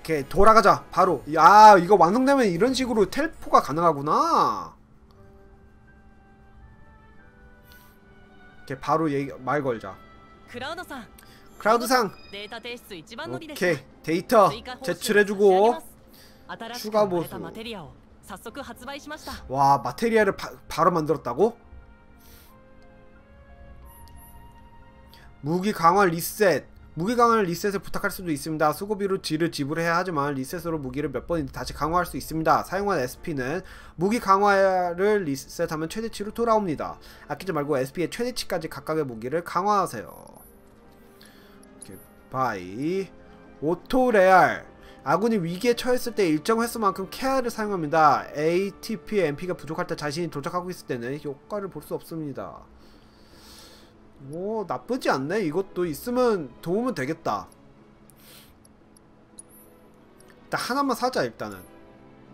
S1: 오케이 돌아가자. 바로. 야 이거 완성되면 이런 식으로 텔포가 가능하구나. 이렇게 바로 얘기, 말 걸자. 크라우드상.
S4: 네,
S1: 오케이 데이터 제출해주고 추가 보수. 와 마테리아를 바, 바로 만들었다고? 무기 강화 리셋 무기 강화 리셋을 부탁할 수도 있습니다. 수고비로 G를 지불해야 하지만 리셋으로 무기를 몇 번이든 다시 강화할 수 있습니다. 사용한 SP는 무기 강화를 리셋하면 최대치로 돌아옵니다. 아끼지 말고 SP의 최대치까지 각각의 무기를 강화하세요. bye tutorial 아군이 위기에 처했을 때 일정 횟수만큼 케어를 사용합니다. ATP, MP가 부족할 때 자신이 도착하고 있을 때는 효과를 볼 수 없습니다. 뭐 나쁘지 않네. 이것도 있으면 도움은 되겠다. 일단 하나만 사자 일단은.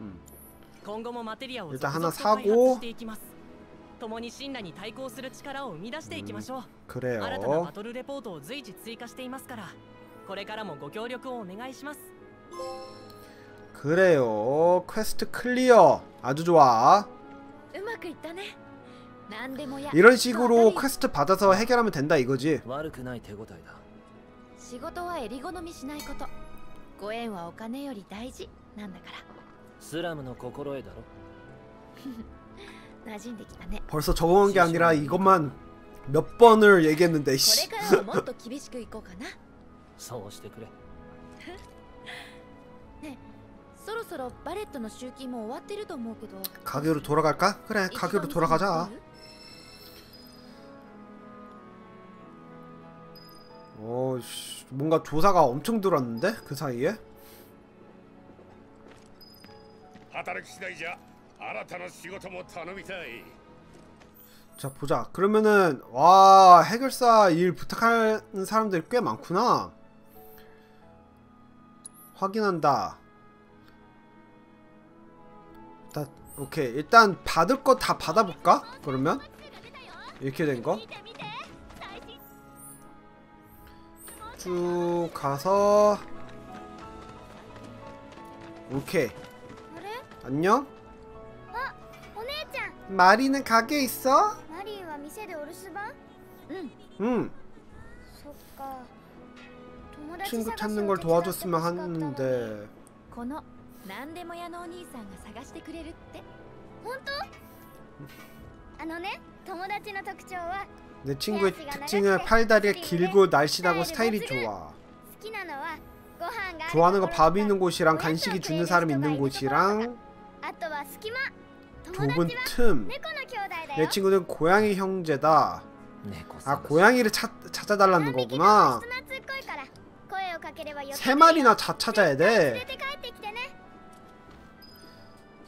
S1: 음.
S4: 今後もマテリアを
S1: 일단
S4: 続
S1: 하나
S4: 々と開
S1: 사고
S4: 発していきます共に神羅に対抗する力を生み出していきましょう、
S1: 그래요.
S4: 新たなバトルレポートを随時追加していますからこれからもご協力をお願いします
S1: 그래요. 퀘스트 클리어. 아주 좋아.
S3: うまくいったね何でもや
S1: 이런 식으로 퀘스트 받아서 해결하면 된다 이거지. 벌써 적어온 게 아니라 이것만 몇 번을 얘기했는데 씨. 가게로 돌아갈까? 그래 가게로 돌아가자. 어, 씨, 뭔가 조사가 엄청 들었는데 그 사이에?
S2: 働き次第じゃ新たな仕事も頼みたい
S1: 자 보자. 그러면은 와 해결사 일 부탁하는 사람들이 꽤 많구나. 확인한다. 다 오케이 일단 받을 거 다 받아볼까? 그러면 이렇게 된 거. 쭉 가서 오케이
S5: あれ
S1: 안녕.
S5: お姉ちゃん
S1: 마리는 가게 있어?
S5: マリンは店でお留守番
S1: 응.
S5: そっか友達
S1: 친구
S5: 探し
S1: 찾는
S5: を
S1: 걸
S5: 手伝ってほし
S1: 도와줬으면
S5: かったのに
S1: 하는데
S3: この何でも屋のお兄さんが探してくれるって
S5: 本当あのね友達の特徴は
S1: 내 친구의 특징은 팔다리가 길고 날씬하고 스타일이 좋아. 좋아하는 거 밥 있는 곳이랑 간식이 주는 사람 있는 곳이랑 좁은 틈. 내 친구는 고양이 형제다.
S6: 네,
S1: 아 고양이를 찾, 찾아달라는 거구나. 세 마리나 다 찾아야 돼.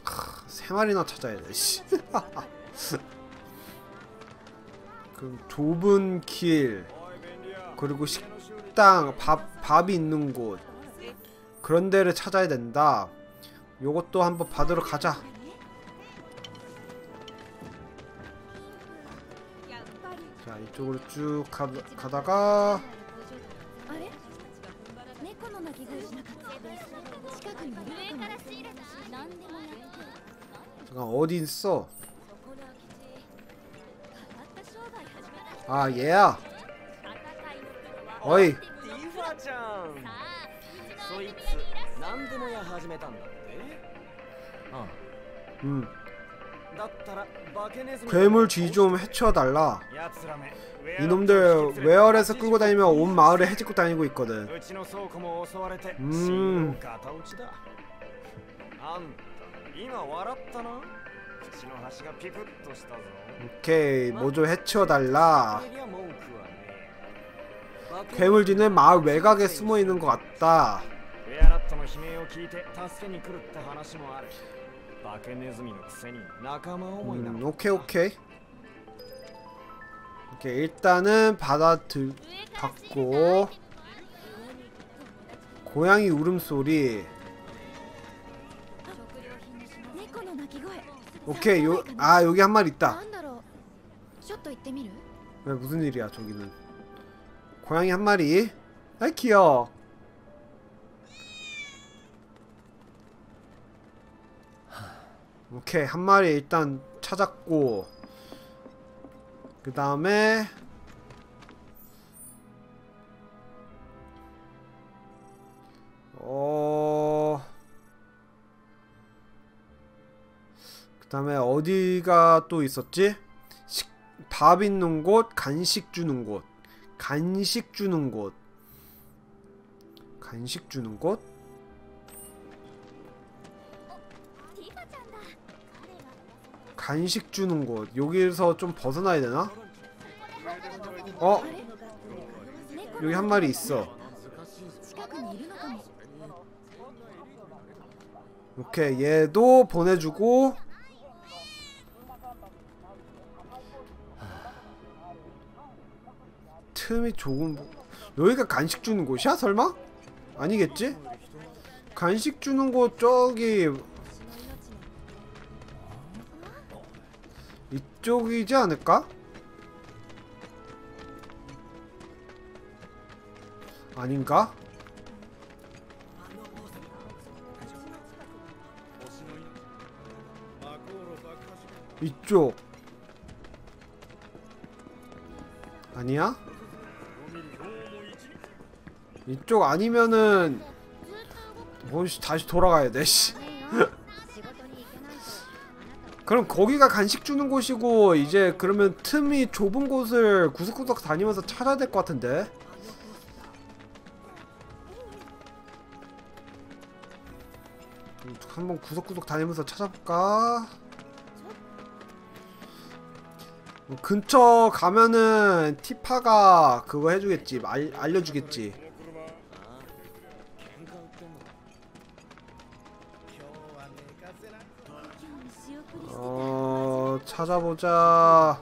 S5: 크,
S1: 세 마리나 찾아야 돼. 그 좁은 길 그리고 식당 밥 밥이 있는 곳. 그런 데를 찾아야 된다. 요것도 한번 받으러 가자. 자 이쪽으로 쭉 가, 가다가
S5: 음. 음. 음.
S1: 잠깐 어디 있어? 아 얘야 어이 음. 괴물 쥐 좀 해쳐달라. 이놈들 외월에서 끌고 다니면 온 마을에 해집고 다니고 있거든.
S9: 음.
S1: 오케이 모조 해치워달라. 괴물쥐는 마을 외곽에 숨어있는 것 같다. 음, 오케이 오케이. 오케이 일단은 받아들 받고. 고양이 울음소리. 오케이 요.. 아 여기 한 마리 있다. 왜 무슨 일이야 저기는. 고양이 한 마리. 아이 귀여워. 오케이 한 마리 일단 찾았고 그 다음에 어... 다음에 어디가 또 있었지? 식, 밥 있는 곳, 간식 주는 곳. 간식 주는 곳. 간식 주는 곳? 간식 주는 곳. 여기서 좀 벗어나야 되나? 어? 여기 한 마리 있어. 오케이. 얘도 보내주고 틈이 조금 여기가 간식 주는 곳이야 설마? 아니겠지? 간식 주는 곳 저기 이쪽이지 않을까? 아닌가? 이쪽 아니야? 이쪽 아니면은 뭐 다시 돌아가야 돼 씨. 그럼 거기가 간식 주는 곳이고 이제 그러면 틈이 좁은 곳을 구석구석 다니면서 찾아야 될 것 같은데 음, 한번 구석구석 다니면서 찾아볼까? 음, 근처 가면은 티파가 그거 해주겠지 알, 알려주겠지 찾아보자.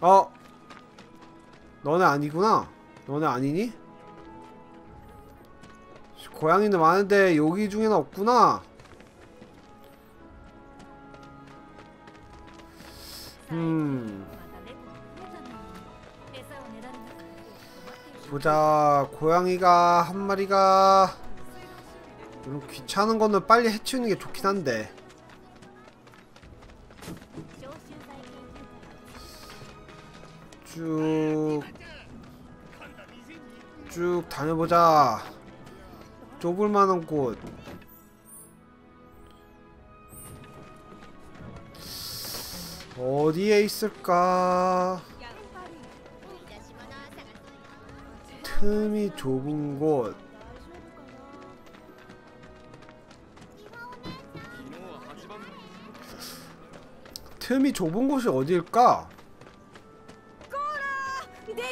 S1: 어? 너네 아니구나? 너네 아니니? 고양이는 많은데 여기 중에는 없구나. 음. 보자. 고양이가 한 마리가. 이런 귀찮은 거는 빨리 해치우는 게 좋긴 한데. 쭉... 쭉 다녀보자. 좁을만한 곳. 어디에 있을까? 틈이 좁은 곳. 틈이 좁은 곳이 어디일까?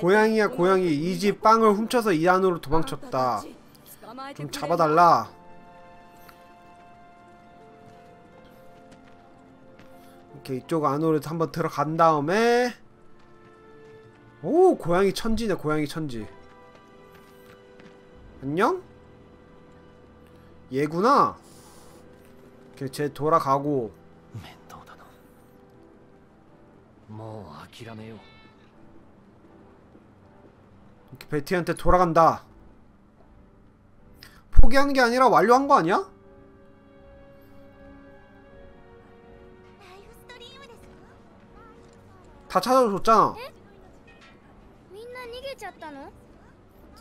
S1: 고양이야 고양이 이 집 빵을 훔쳐서 이 안으로 도망쳤다
S8: 捕まえて
S1: 좀
S8: くれ
S1: 잡아달라 이렇게 이쪽 안으로 한번 들어간 다음에 오 고양이 천지네 고양이 천지 안녕? 얘구나 이렇게 쟤 돌아가고
S9: 面倒だなもう諦めよう
S1: 베티한테 돌아간다. 포기하는 게 아니라 완료한 거 아니야? 다 찾아줬잖아.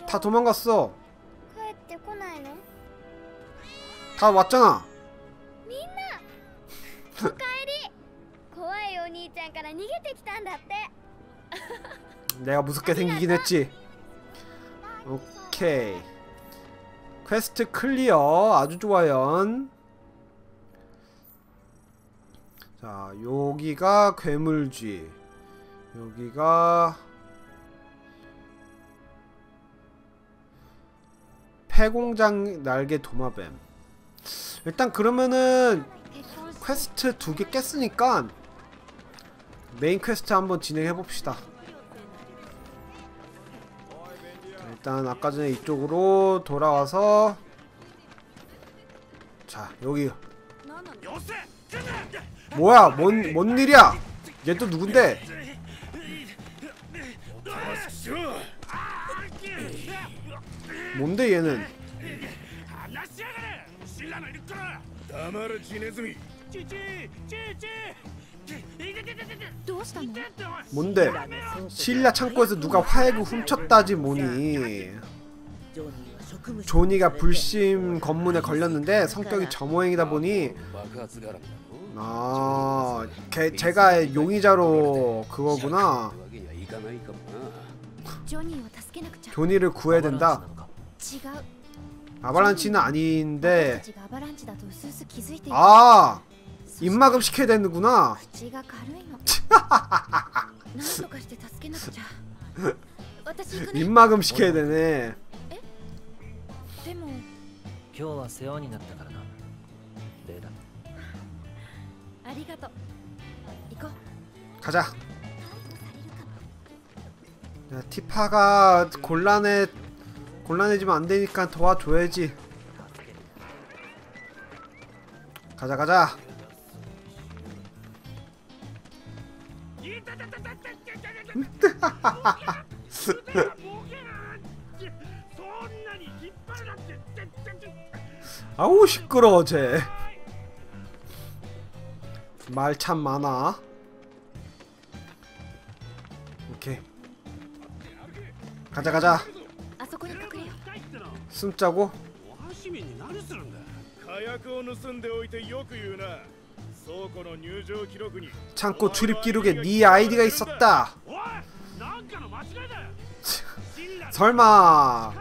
S1: 다 도망갔어. 다 왔잖아. 내가 무섭게 생기긴 했지. 오케이. Quest clear. 아주 좋아요 자 여기가 괴물쥐. 여기가 폐공장 날개 도마뱀. 일단 그러면은 퀘스트 두 개 깼으니까 main quest 한번 진행해 봅시다 일단 아까 전에 이쪽으로 돌아와서 자 여기. 뭐야? 뭔, 뭔 일이야? 얘 또 누군데? 뭔데 얘는
S3: どうしたの
S1: 뭔데? 신라 창고에서 누가 화약을 훔쳤다지 뭐니. 조니가 불심 검문에 걸렸는데 성격이 점호행이다 보니 아, 걔, 제가 용의자로 그거구나. 조니를 구해야 된다. 아바란치는 아닌데. 아! 입막음 시켜야 되는구나
S3: 口が軽いのなんとかして助けなくちゃ私行くね
S1: 입막음 시켜야 되네
S3: でも
S10: 今日は世話になったからな礼だ
S3: ありがとう行こう
S1: 가자
S3: 逮捕されるかも
S1: 야, 티파가 곤란해 곤란해지면 안 되니까 도와줘야지 가자 가자 아우 시끄러워 쟤 말 참 많아 오케이 가자 가자
S3: あそこに隠れよ
S6: 深いっての
S1: 숨자고
S6: お市民に何するんだ
S2: 火薬を盗んでおいてよく言うな倉庫の入場記録に
S1: 창고 출입 기록에 네 아이디가 있었다 설마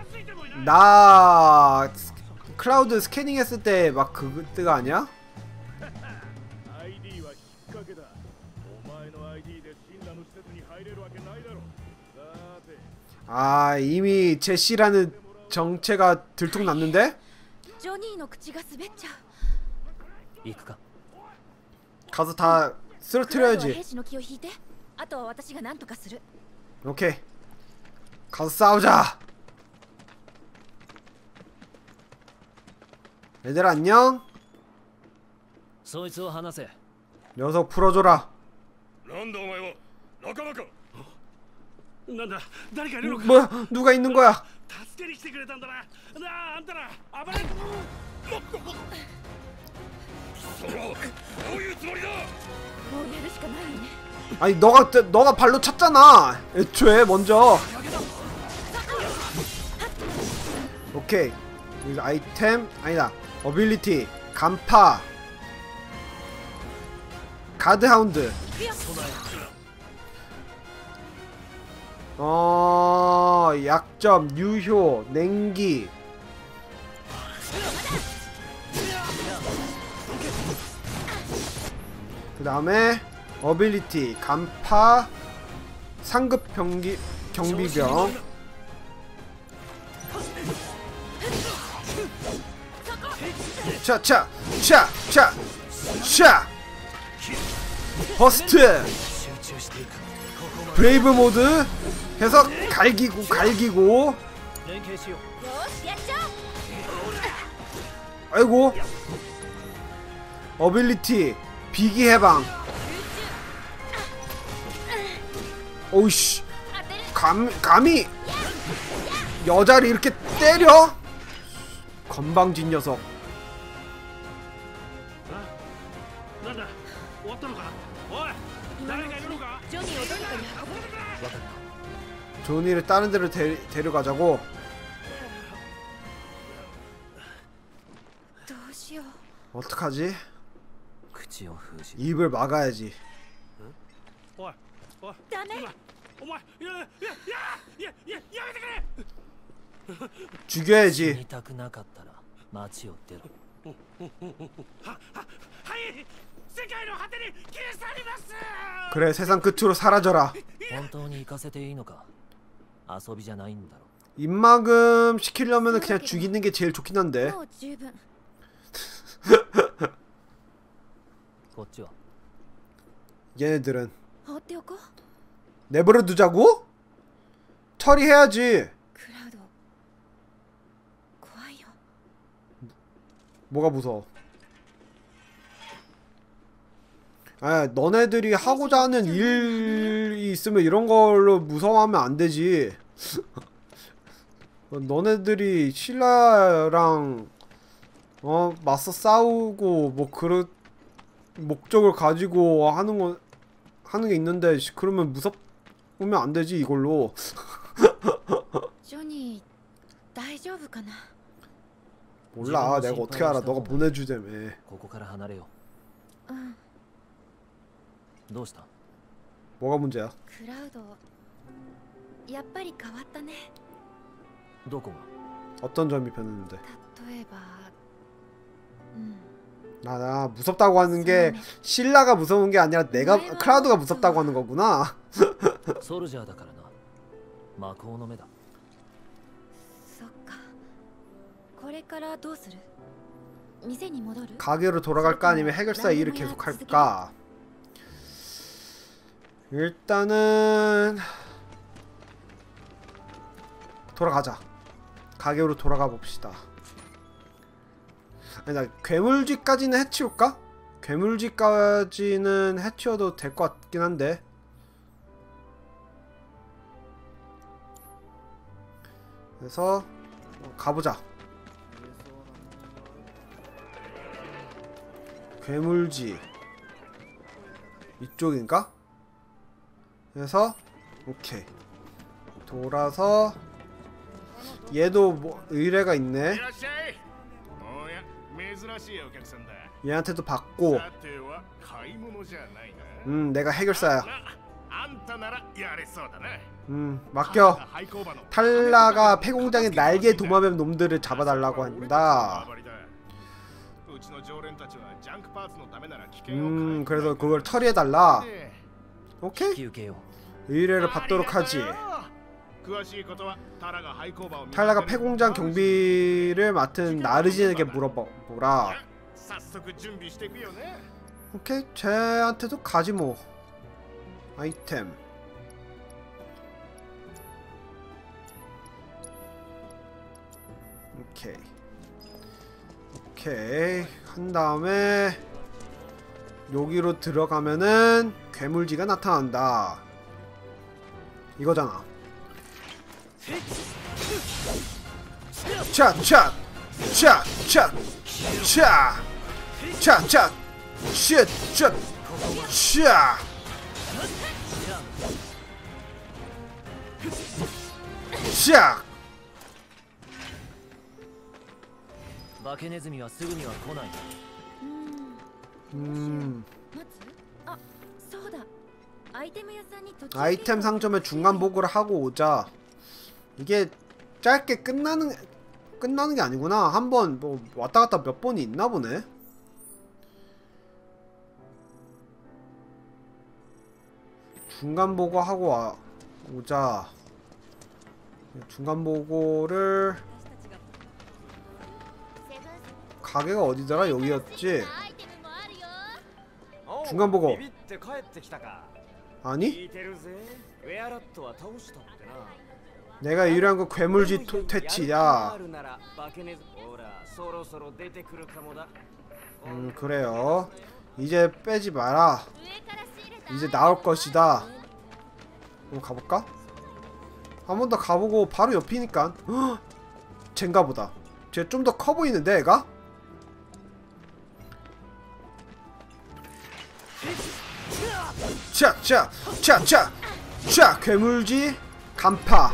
S1: 나 클라우드 스캐닝 했을 때 막 그때가 아니야? 아 이미 제시라는 정체가 들통났는데? 가서 다 쓰러뜨려야지. 오케이 가서 싸우자 얘들 안녕 녀석 풀어줘라 뭐 누가 있는 거야 아니 너가 그, 너가 발로 찼잖아. 애초에 먼저. 오케이. 여기서 아이템 아니다. 어빌리티 간파 가드하운드. 어 약점 유효 냉기. 그 다음에 어빌리티 간파 상급 경기 경비병. 차차 차차 차. Burst brave mode 해서 갈기고 갈기고. 아이고. Ability 비기 해방. 오이씨 감, 감히 여자를 이렇게 때려? 건방진 녀석 조니를 다른 데로 데, 데려가자고 어떡하지? 입을 막아야지
S6: 응? おい
S3: ダメ
S6: 今お前いやいやいやいやいややめてくれ
S1: 죽여야지
S10: 死にたくなかったら町を出ろ
S6: はい世界の果てに消え去ります
S1: 그래 세상 끝으로 사라져라
S10: 本当に行かせていいのか遊びじゃないんだろ
S1: 입막음 시키려면 그냥 죽이는 게 제일 좋긴 한데
S3: もう十分
S10: こっちは
S1: 얘네들은
S3: 어때요고?
S1: 내버려 두자고? 처리해야지. 뭐가 무서워? 아, 너네들이 하고자 하는 일이 있으면 이런 걸로 무서워하면 안 되지. 너네들이 신라랑 어 맞서 싸우고 뭐 그런 목적을 가지고 하는 건 하는 게 있는데 씨, 그러면 무섭으면 안 되지 이걸로
S3: ジョニー大丈夫かな
S1: 몰라 내가 어떻게 알아 너가 보내주자며
S10: ここから離れよ
S3: うん
S10: うどうした
S1: 뭐가 문제야
S3: クラウドやっぱり変わったね
S10: どこが
S1: 어떤 점이 변했는데
S3: 例えばうん
S1: 나, 나 무섭다고 하는 게 신라가 무서운 게 아니라 내가 크라우드가 무섭다고 하는 거구나
S10: ソルジャーだからな魔法の目だ
S3: そっかこれからどうする店に戻る
S1: 가게로 돌아갈까 아니면 해결사 일을 계속 할까 일단은 돌아가자 가게로 돌아가 봅시다 나 괴물쥐까지는 해치울까? 괴물쥐까지는 해치워도 될 것 같긴 한데. 그래서 어, 가보자. 괴물쥐 이쪽인가? 그래서 오케이. 돌아서 얘도 뭐 의뢰가 있네 얘한테도 받고 음 내가 해결사야 음 맡겨 탈라가 폐공장의 날개 도마뱀 놈들을 잡아달라고 한다 음 그래서 그걸 처리해달라 오케이 의뢰를 받도록 하지 탈라가 폐공장 경비를 맡은 나르진에게 물어보라. 오케이 쟤한테도 가지 뭐. 아이템. 오케이. 오케이 한 다음에 여기로 들어가면은 괴물지가 나타난다. 이거잖아. 차차 차차 차 차차 쉣 차 차
S10: 化けネズミはすぐには来ない
S1: 음
S3: 待つあそうだアイテム屋さんに途中
S1: 아이템 상점에 중간 보고를 하고 오자. 이게 짧게 끝나는 끝나는 게 아니구나. 한 번 뭐 왔다 갔다 몇 번이 있나 보네. 중간 보고 하고 와, 오자. 중간 보고를 가게가 어디더라? 여기였지. 중간 보고. 아니? 내가 유리한 거 그 괴물지 토, 퇴치야. 음 그래요. 이제 빼지 마라. 이제 나올 것이다. 한번 가볼까? 한 번 더 가보고 바로 옆이니까. 헉! 젠가 보다. 쟤 좀 더 커 보이는데 애가? 차, 차, 차, 차, 차, 괴물지 간파.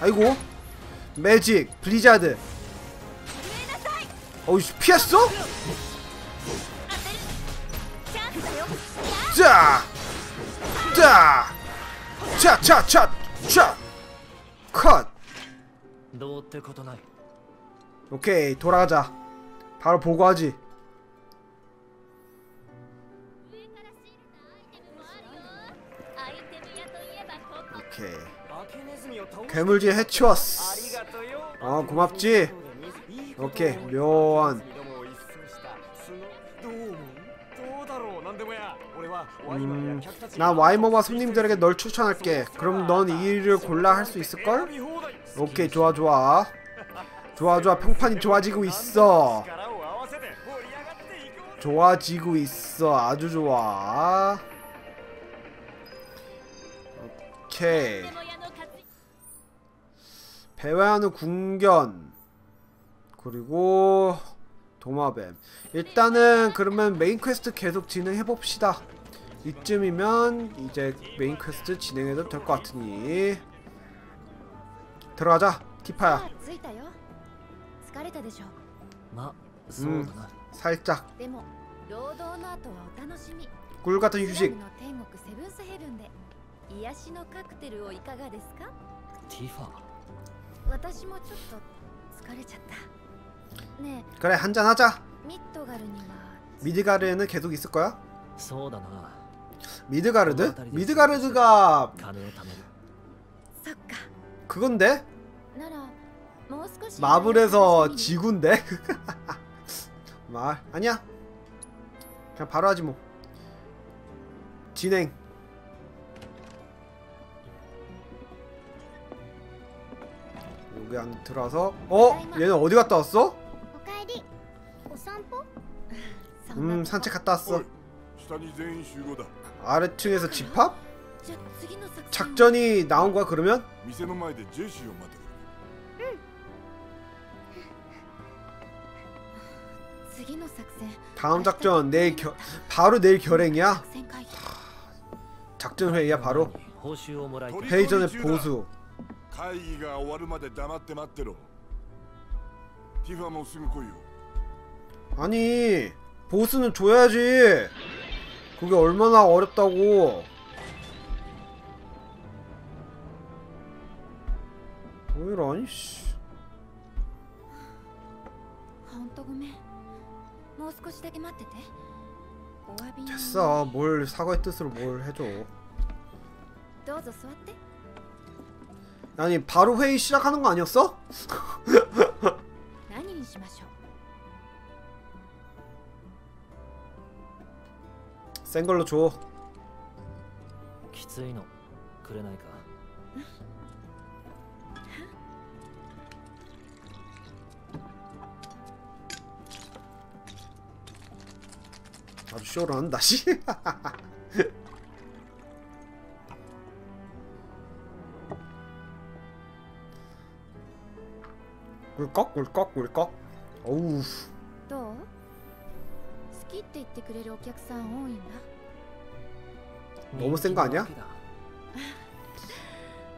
S1: 아이고 매직 블리자드 어우 피했어? 자! 자! 차! 차! 차! 차! 컷! 오케이 돌아가자 바로 보고하지 괴물지 해치웠어 어 아, 고맙지. 오케이
S9: 묘한.
S1: 음, 나 와이모마 손님들에게 널 추천할게. 그럼 넌 이 일을 골라 할 수 있을걸? 오케이 좋아 좋아. 좋아 좋아. 평판이 좋아지고 있어. 좋아지고 있어. 아주 좋아. 오케이. 배회하는 군견 그리고 도마뱀. 일단은 그러면 main quest 계속 진행해봅시다. 이쯤이면 이제 main quest 진행해도 될 것 같으니. 들어가자 티파야.
S10: 음
S1: 살짝. 꿀같은 휴식.
S3: 티파.
S1: 그래 한잔 하자. 미드가르에는 계속 있을 거야? 미드가르드? 미드가르드가 그건데? 마블에서 지구인데? 말 아니야. 그냥 바로 하지 뭐. 진행. 그냥 들어와서 어? 얘는 어디 갔다 왔어? 음 산책 갔다 왔어. 아래층에서 집합? 작전이 나온 거야 그러면? 다음 작전 내일 겨, 바로 내일 결행이야? 작전 회의야 바로? 회의 전에 보수.
S2: 会議が終わるまで黙って待ってろティファもすぐ来いよ
S1: 아니 보스는 줘야지 그게 얼마나 어렵다고 뭐이런 씨
S3: ほんとごめんもう少しだけ待っててお詫びに
S1: 됐어 뭘 사과의 뜻으로 뭘 해줘
S3: どうぞ座って
S1: 아니 바로 회의 시작하는 거 아니었어? 센 걸로 줘.
S10: 기츠이노 그래나이까.
S1: 아주 쇼를 한다 씨. 꿀꺽 꿀꺽 꿀꺽 어우
S3: どう好きって言ってくれるお客さん多いんだ
S1: 너무 센 거 아니야?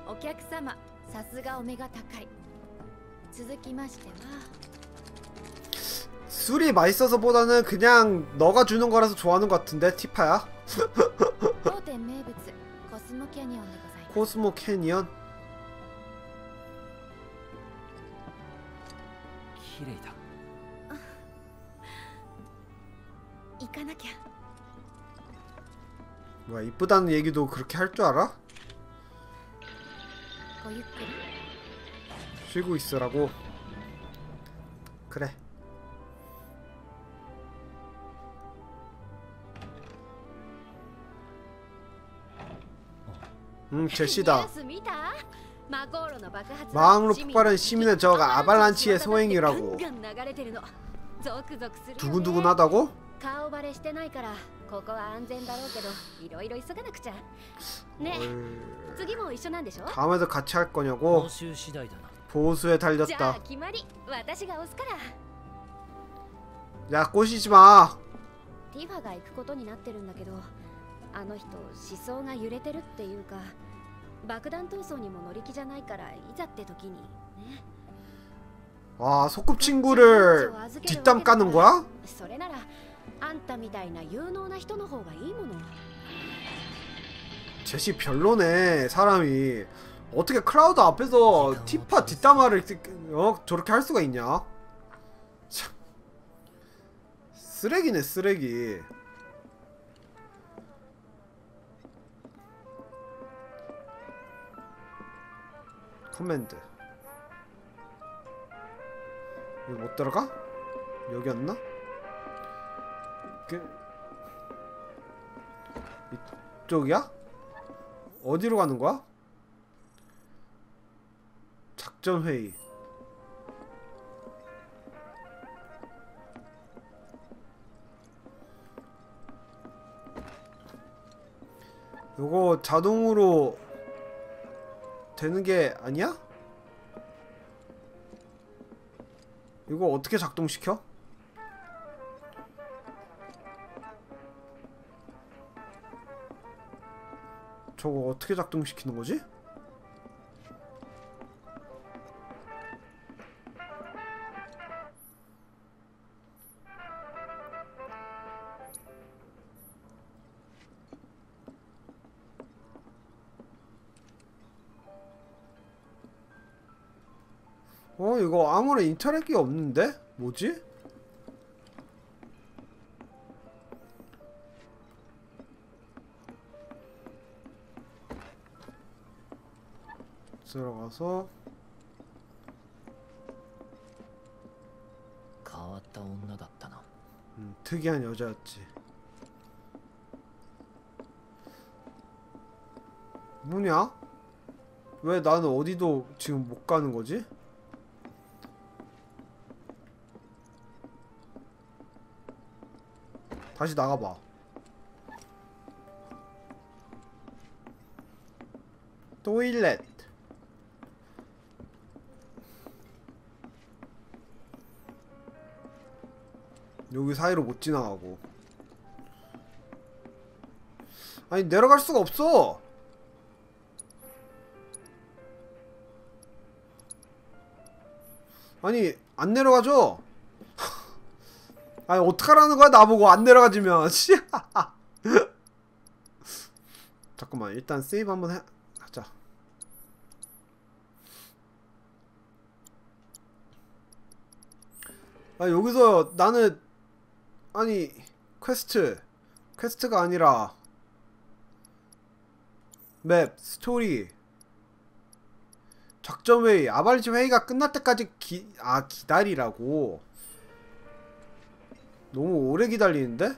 S3: お客様さすがお目が高い続きましては
S1: 술이 맛있어서보다는 그냥 너가 주는 거라서 좋아하는 것 같은데 티파야
S3: 当店名物コスモキャニオンでございます
S1: 코스모 캐니언
S10: 綺麗だ
S3: 行かなきゃ
S1: 뭐야 이쁘다는 얘기도 그렇게 할 줄 알아?
S3: ごゆっくり
S1: 쉬고 있으라고 그래 음 제시다
S3: ニュース見たマコーロの爆発
S1: 마왕로 폭발한 시민의 적 아발란치의
S3: ガ
S1: 소행이라고
S3: ンガン流れてるのゾクゾクするよね
S1: 두근두근하다고?
S3: 顔バレしてないからここは安全だろうけどいろいろ急がなくちゃねえ
S1: 뭘...
S3: 次も一緒なんでしょ
S1: 다음에도 같이 할
S10: 報
S1: 거냐고?
S10: 酬次第だな
S1: 보수에
S3: じゃあ
S1: 달렸다
S3: 決まり私が押すから
S1: 야 꼬시지 마
S3: ティファが行くことになってるんだけどあの人思想が揺れてるっていうか 爆弾闘争にも乗り気じゃないからいざって時にね
S1: 와 소꿉친구를 뒷담 까는 거야?
S3: それならあんたみたいな有能な人の方がいいもの
S1: 제시 별로네 사람이 어떻게 크라우드 앞에서 티파 뒷담화를 어? 저렇게 할 수가 있냐? 참. 쓰레기네 쓰레기 Command 여기 못 들어가? 여기였나? 그 이쪽이야? 어디로 가는 거야? 작전 회의. 요거 자동으로 되는 게 아니야? 이거 어떻게 작동시켜? 저거 어떻게 작동시키는 거지? 이거 아무런 인터랙이 없는데? 뭐지? 들어가서
S10: 変わった女だったな
S1: 음, 특이한 여자였지. 뭐냐? 왜 나는 어디도 지금 못 가는 거지? 다시 나가봐. 토일렛. 여기 사이로 못 지나가고. 아니 내려갈 수가 없어. 아니 안 내려가죠? 아니 어떡하라는 거야? 나보고 안 내려가지면. 씨. 잠깐만 일단 세이브 한번 해. 하자. 아 여기서 나는 아니 quest. Quest가 아니라 map 스토리. 작전 회의. 아발란치 회의가 끝날 때까지 기, 아 기다리라고 너무 오래 기다리는데?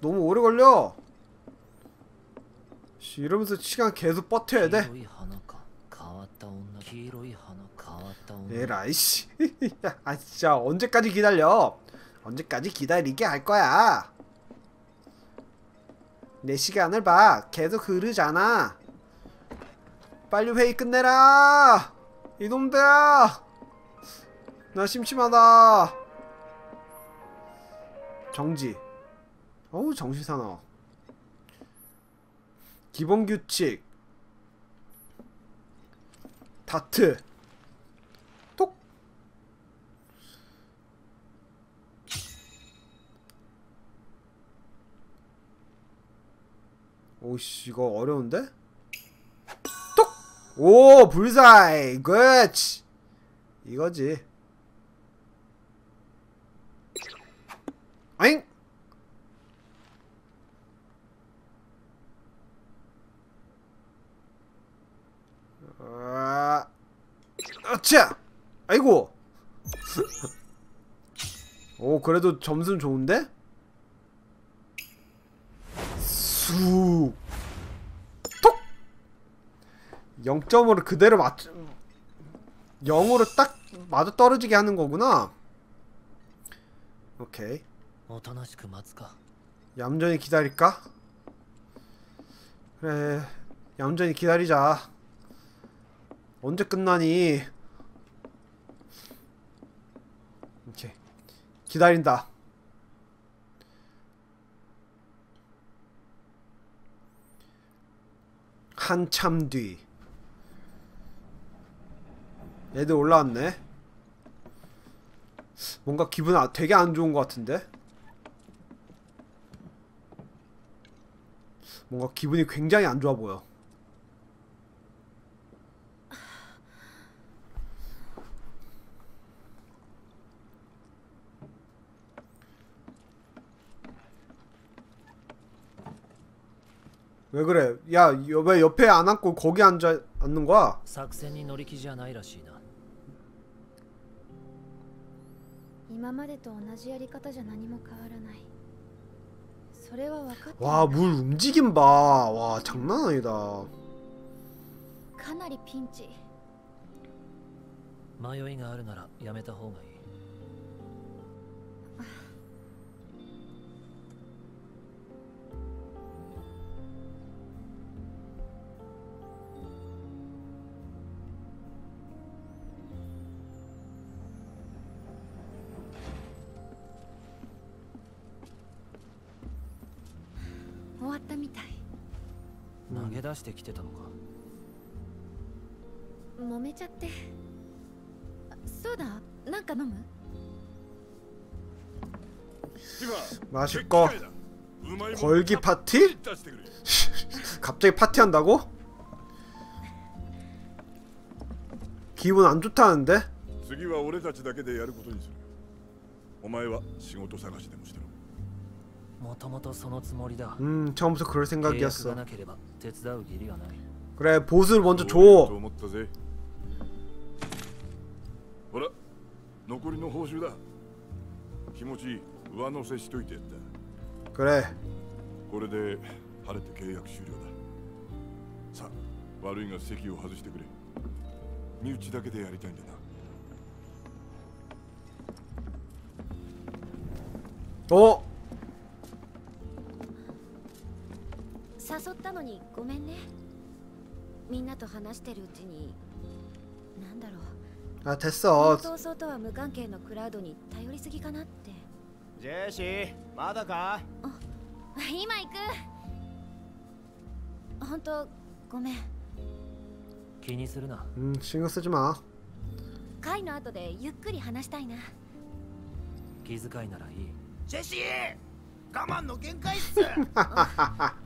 S1: 너무 오래 걸려? 씨, 이러면서 시간 계속 버텨야 돼? 에라이 씨. 아 진짜 언제까지 기다려? 언제까지 기다리게 할 거야? 내 시간을 봐. 계속 흐르잖아. 빨리 회의 끝내라. 이놈들아. 나 심심하다. 정지. 어우 정신사나워. 기본 규칙. 다트. 오씨 이거 어려운데? 톡! 오 불사이 굿 이거지. 아잉 아, 아차 아이고. 오 그래도 점수는 좋은데? 쑥 톡! 0점으로 그대로 맞 0으로 딱 마주 떨어지게 하는 거구나. 오케이.
S10: 그
S1: 얌전히 기다릴까? 그래 얌전히 기다리자. 언제 끝나니? 오케이. 기다린다. 한참 뒤. 애들 올라왔네 뭔가 기분 아, 되게 안 좋은 것 같은데 뭔가 기분이 굉장히 안 좋아 보여 왜 그래? 야, 왜 옆에 안 앉고 거기 앉아 앉는 거야?
S3: 今までと同じやり方じゃ何も変わらないそれは分かっている
S1: 와, 물 움직임 봐. 와, 장난 아니다.
S3: かなりピンチ
S10: 迷いがあるならやめた方がいい 投げ出してきてたのか
S3: 揉めちゃってあそうだなんか飲む
S1: 마실 거.
S2: うまいもん
S1: 걸기 파티?
S2: 出してくれ
S1: 갑자기 파티한다고? 기분 안 좋다는데?
S2: 次は俺たちだけでやることにするお前は仕事探しでもしてろ
S10: もともとそのつもりだ
S1: 음, 처음부터 그럴
S10: 契約が
S1: 생각이었어.
S10: なければ手伝う義理はない
S1: 그래, 보스를 먼저
S2: そう言うと
S1: 줘.
S2: 思ったぜほら残りの報酬だ気持ち上乗せしといてやった
S1: 그래.
S2: これで晴れて契約終了ださあ悪いが席を外してくれ身内だけでやりたいんだな
S1: 어?
S11: 誘ったのにごめんね。みんなと話してるうちになんだろう。
S1: あテスト？
S11: 闘争とは無関係のクラウドに頼りすぎかなって。
S9: ジェシーまだか？
S11: 今行く。本当ごめん。
S10: 気にするな。
S1: うん信号せじま
S11: 会の後でゆっくり話したいな。
S10: 気遣いならいい。
S6: ジェシー我慢の限界っす。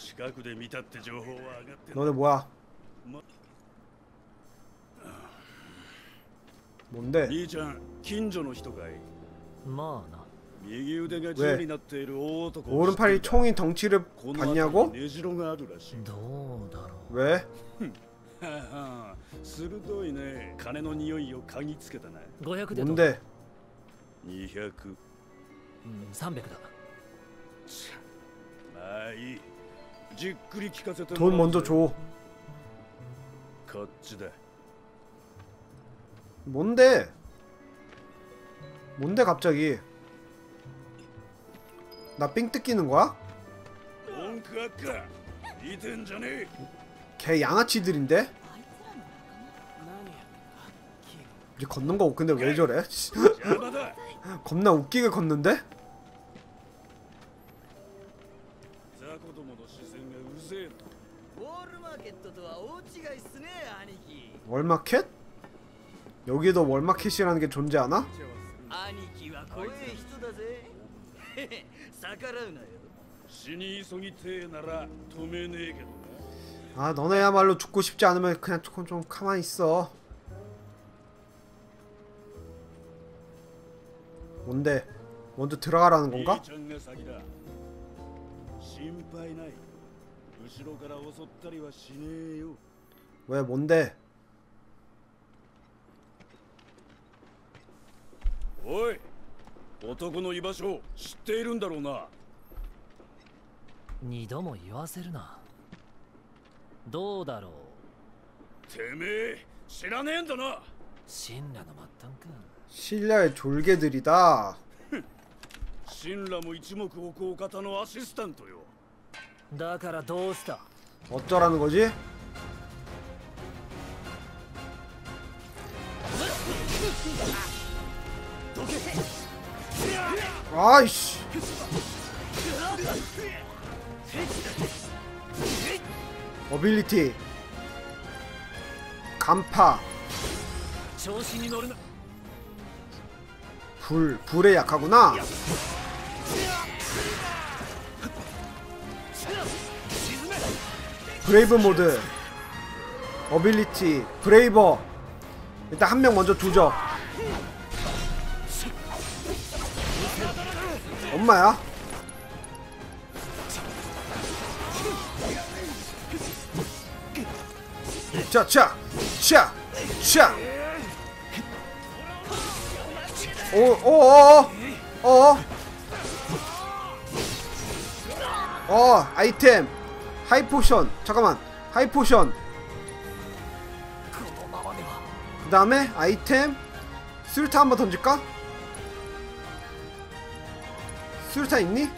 S12: 近くで見たって情報は上がってる
S1: 너네 뭐야? 뭔데?
S12: 兄ちゃん近所の人かい
S10: まあな
S12: 右腕が銃になっている大男を
S1: 오른팔이 총이 덩치를
S12: この
S1: 봤냐고?
S12: 辺りに根城があるらしい
S10: どうだろ
S1: 왜?
S12: はは鋭いね金の匂いを嗅ぎつけたな
S10: う500でどう
S1: 뭔데?
S12: 200
S10: うん300だ
S12: まあいいじっくり聞かせて
S1: 돈 먼저 줘. 뭔데? 뭔데 갑자기? 나 삥 뜯기는 거야? 걔 양아치들인데? 이제 걷는 거 근데 왜 저래? 겁나 웃기게 걷는데? 월마켓? 여기도 월마켓이라는 게 존재하나? 아 너네야말로 죽고 싶지 않으면 그냥 조금 좀 가만히 있어 뭔데? 먼저 들어가라는 건가? 왜 뭔데?
S12: おい男の居場所を知っているんだろうな
S10: 二度も言わせるなどうだろう
S12: てめえ知らねえんだな
S10: 神羅の末端か
S1: 신라의 졸개들이다.
S12: 神羅も一目置くお方のアシスタントよ
S10: だからどうした
S1: 어쩌라는 거지? 아이씨. 어빌리티. 간파. 불, 불에 약하구나. 브레이브 모드. 어빌리티 브레이버. 일단 한 명 먼저 두죠. 엄마야. 자, 자, 자, 자. 오, 오, 어, 어, 어, 어, 아이템, 하이 포션. 잠깐만, 하이 포션. 그 다음에 아이템, 수류탄 한번 던질까? 수류탄 있니?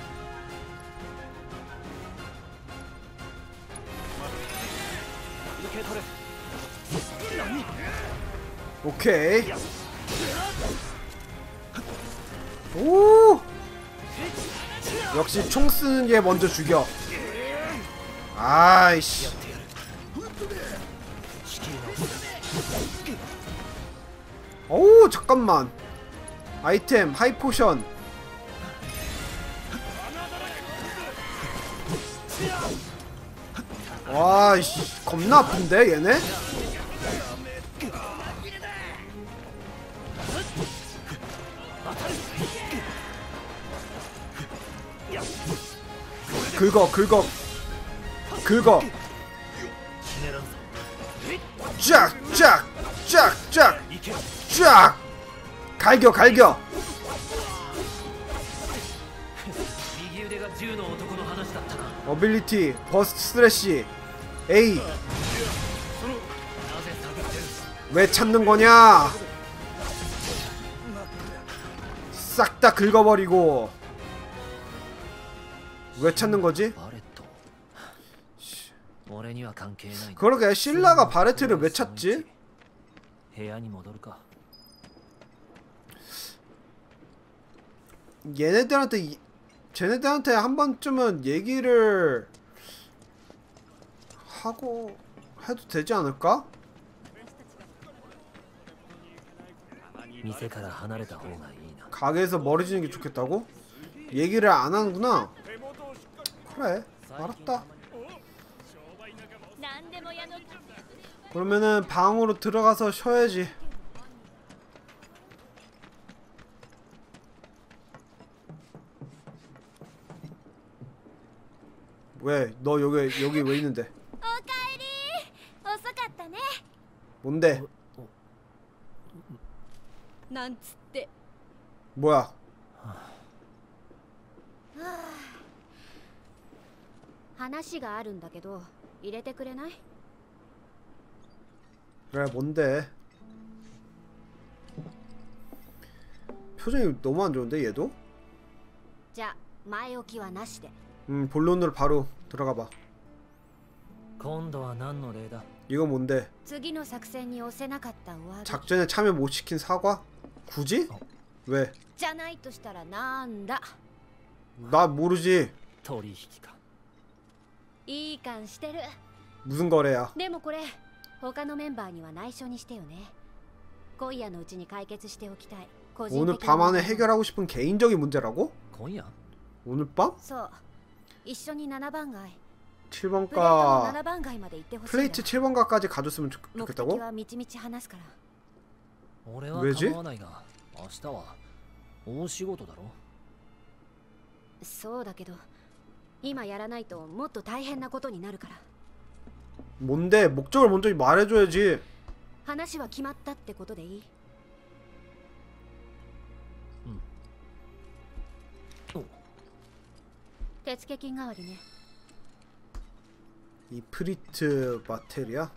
S1: 오케이. 오! 역시 총 쓰는 게 먼저 죽여. 아이씨. 오, 잠깐만. 아이템, 하이 포션. 와, 씨, 겁나 아픈데, 얘네? 긁어, 긁어. 긁어. 쫙, 쫙, 쫙, 쫙, 쫙. 갈겨, 갈겨. 어빌리티, 버스트 스레시
S10: 에이.
S1: 왜 참는 거냐? 싹 다 긁어버리고. 왜 찾는 거지? 그러게 신라가 바레트를 왜 찾지? 얘네들한테 쟤네들한테 한 번쯤은 얘기를 하고 해도 되지 않을까?
S10: 店から離れた方がいいな
S1: 가게에서 멀어지는 게 좋겠다고? 얘기를 안 하는구나. 그래, 알았다.
S13: 何でも屋の
S1: 그러면은 방으로 들어가서 쉬어야지. 왜? 너 여기 여기 왜 있는데? 뭔데?
S13: なんつって
S1: 뭐야?
S3: はあ話があるんだけど入れてくれない
S1: 그래 뭔데? 표정이 너무 안 좋은데 얘도?
S3: じゃあ前置きはなしで
S1: 음 본론으로 바로 들어가 봐.
S10: 今度は何の例だ
S1: 이거 뭔데?
S3: 次の作戦に押せなかったお詫び
S1: 작전에 참여 못 시킨 사과? 굳이? 왜?
S3: じゃないとしたらなんだ
S1: 나 모르지.
S10: 取引か
S3: いい感してる
S1: 무슨 거래야?
S3: でもこれ他のメンバーには内緒にしてよね今夜のうちに解決しておきたい個人
S1: 오늘
S3: 的な
S1: 밤 안에 해결하고 싶은 개인적인 문제라고?
S10: 今夜
S1: 오늘 밤?
S3: そう一緒に7番街
S1: 7번가
S3: プレートの7番街まで行ってほしいんだ
S1: 플레이트 7번가까지 가줬으면 좋,
S3: 目的
S1: 좋겠다고?
S3: はみちみち話すから
S10: 俺は
S1: 왜지
S10: 構わないが明日は大仕事だろ
S3: そうだけど今やらないともっと大変なことになるから
S1: 뭔데 목적을 먼저 말해줘야지
S11: 話は決まったってことでいい手付金代わりね
S1: 이프리트 마테리아?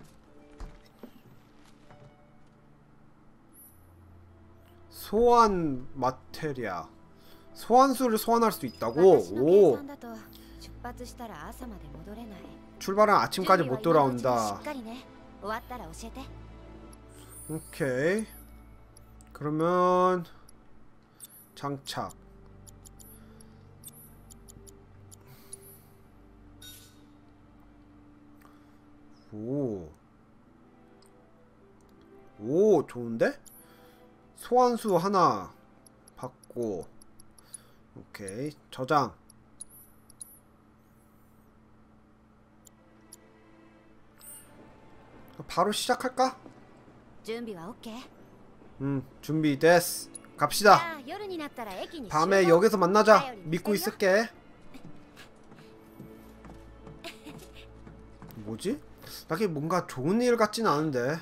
S1: 소환 마테리아. 소환수를 소환할 수 있다고? 오. 출발은 아침까지 못 돌아온다. 오케이. 그러면 장착. 오. 오, 좋은데? 소환수 하나 받고 오케이, 저장 바로 시작할까?
S11: 준비와 오케이.
S1: 음, 준비 됐어. 갑시다. 밤에 역에서 만나자. 믿고 있을게. 뭐지? 딱히 뭔가 좋은 일 같진 않은데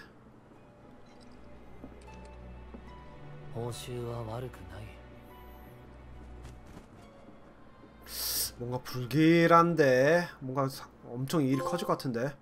S10: 報酬は悪くない
S1: 뭔가 불길한데 뭔가 사- 엄청 일이 커질 것 같은데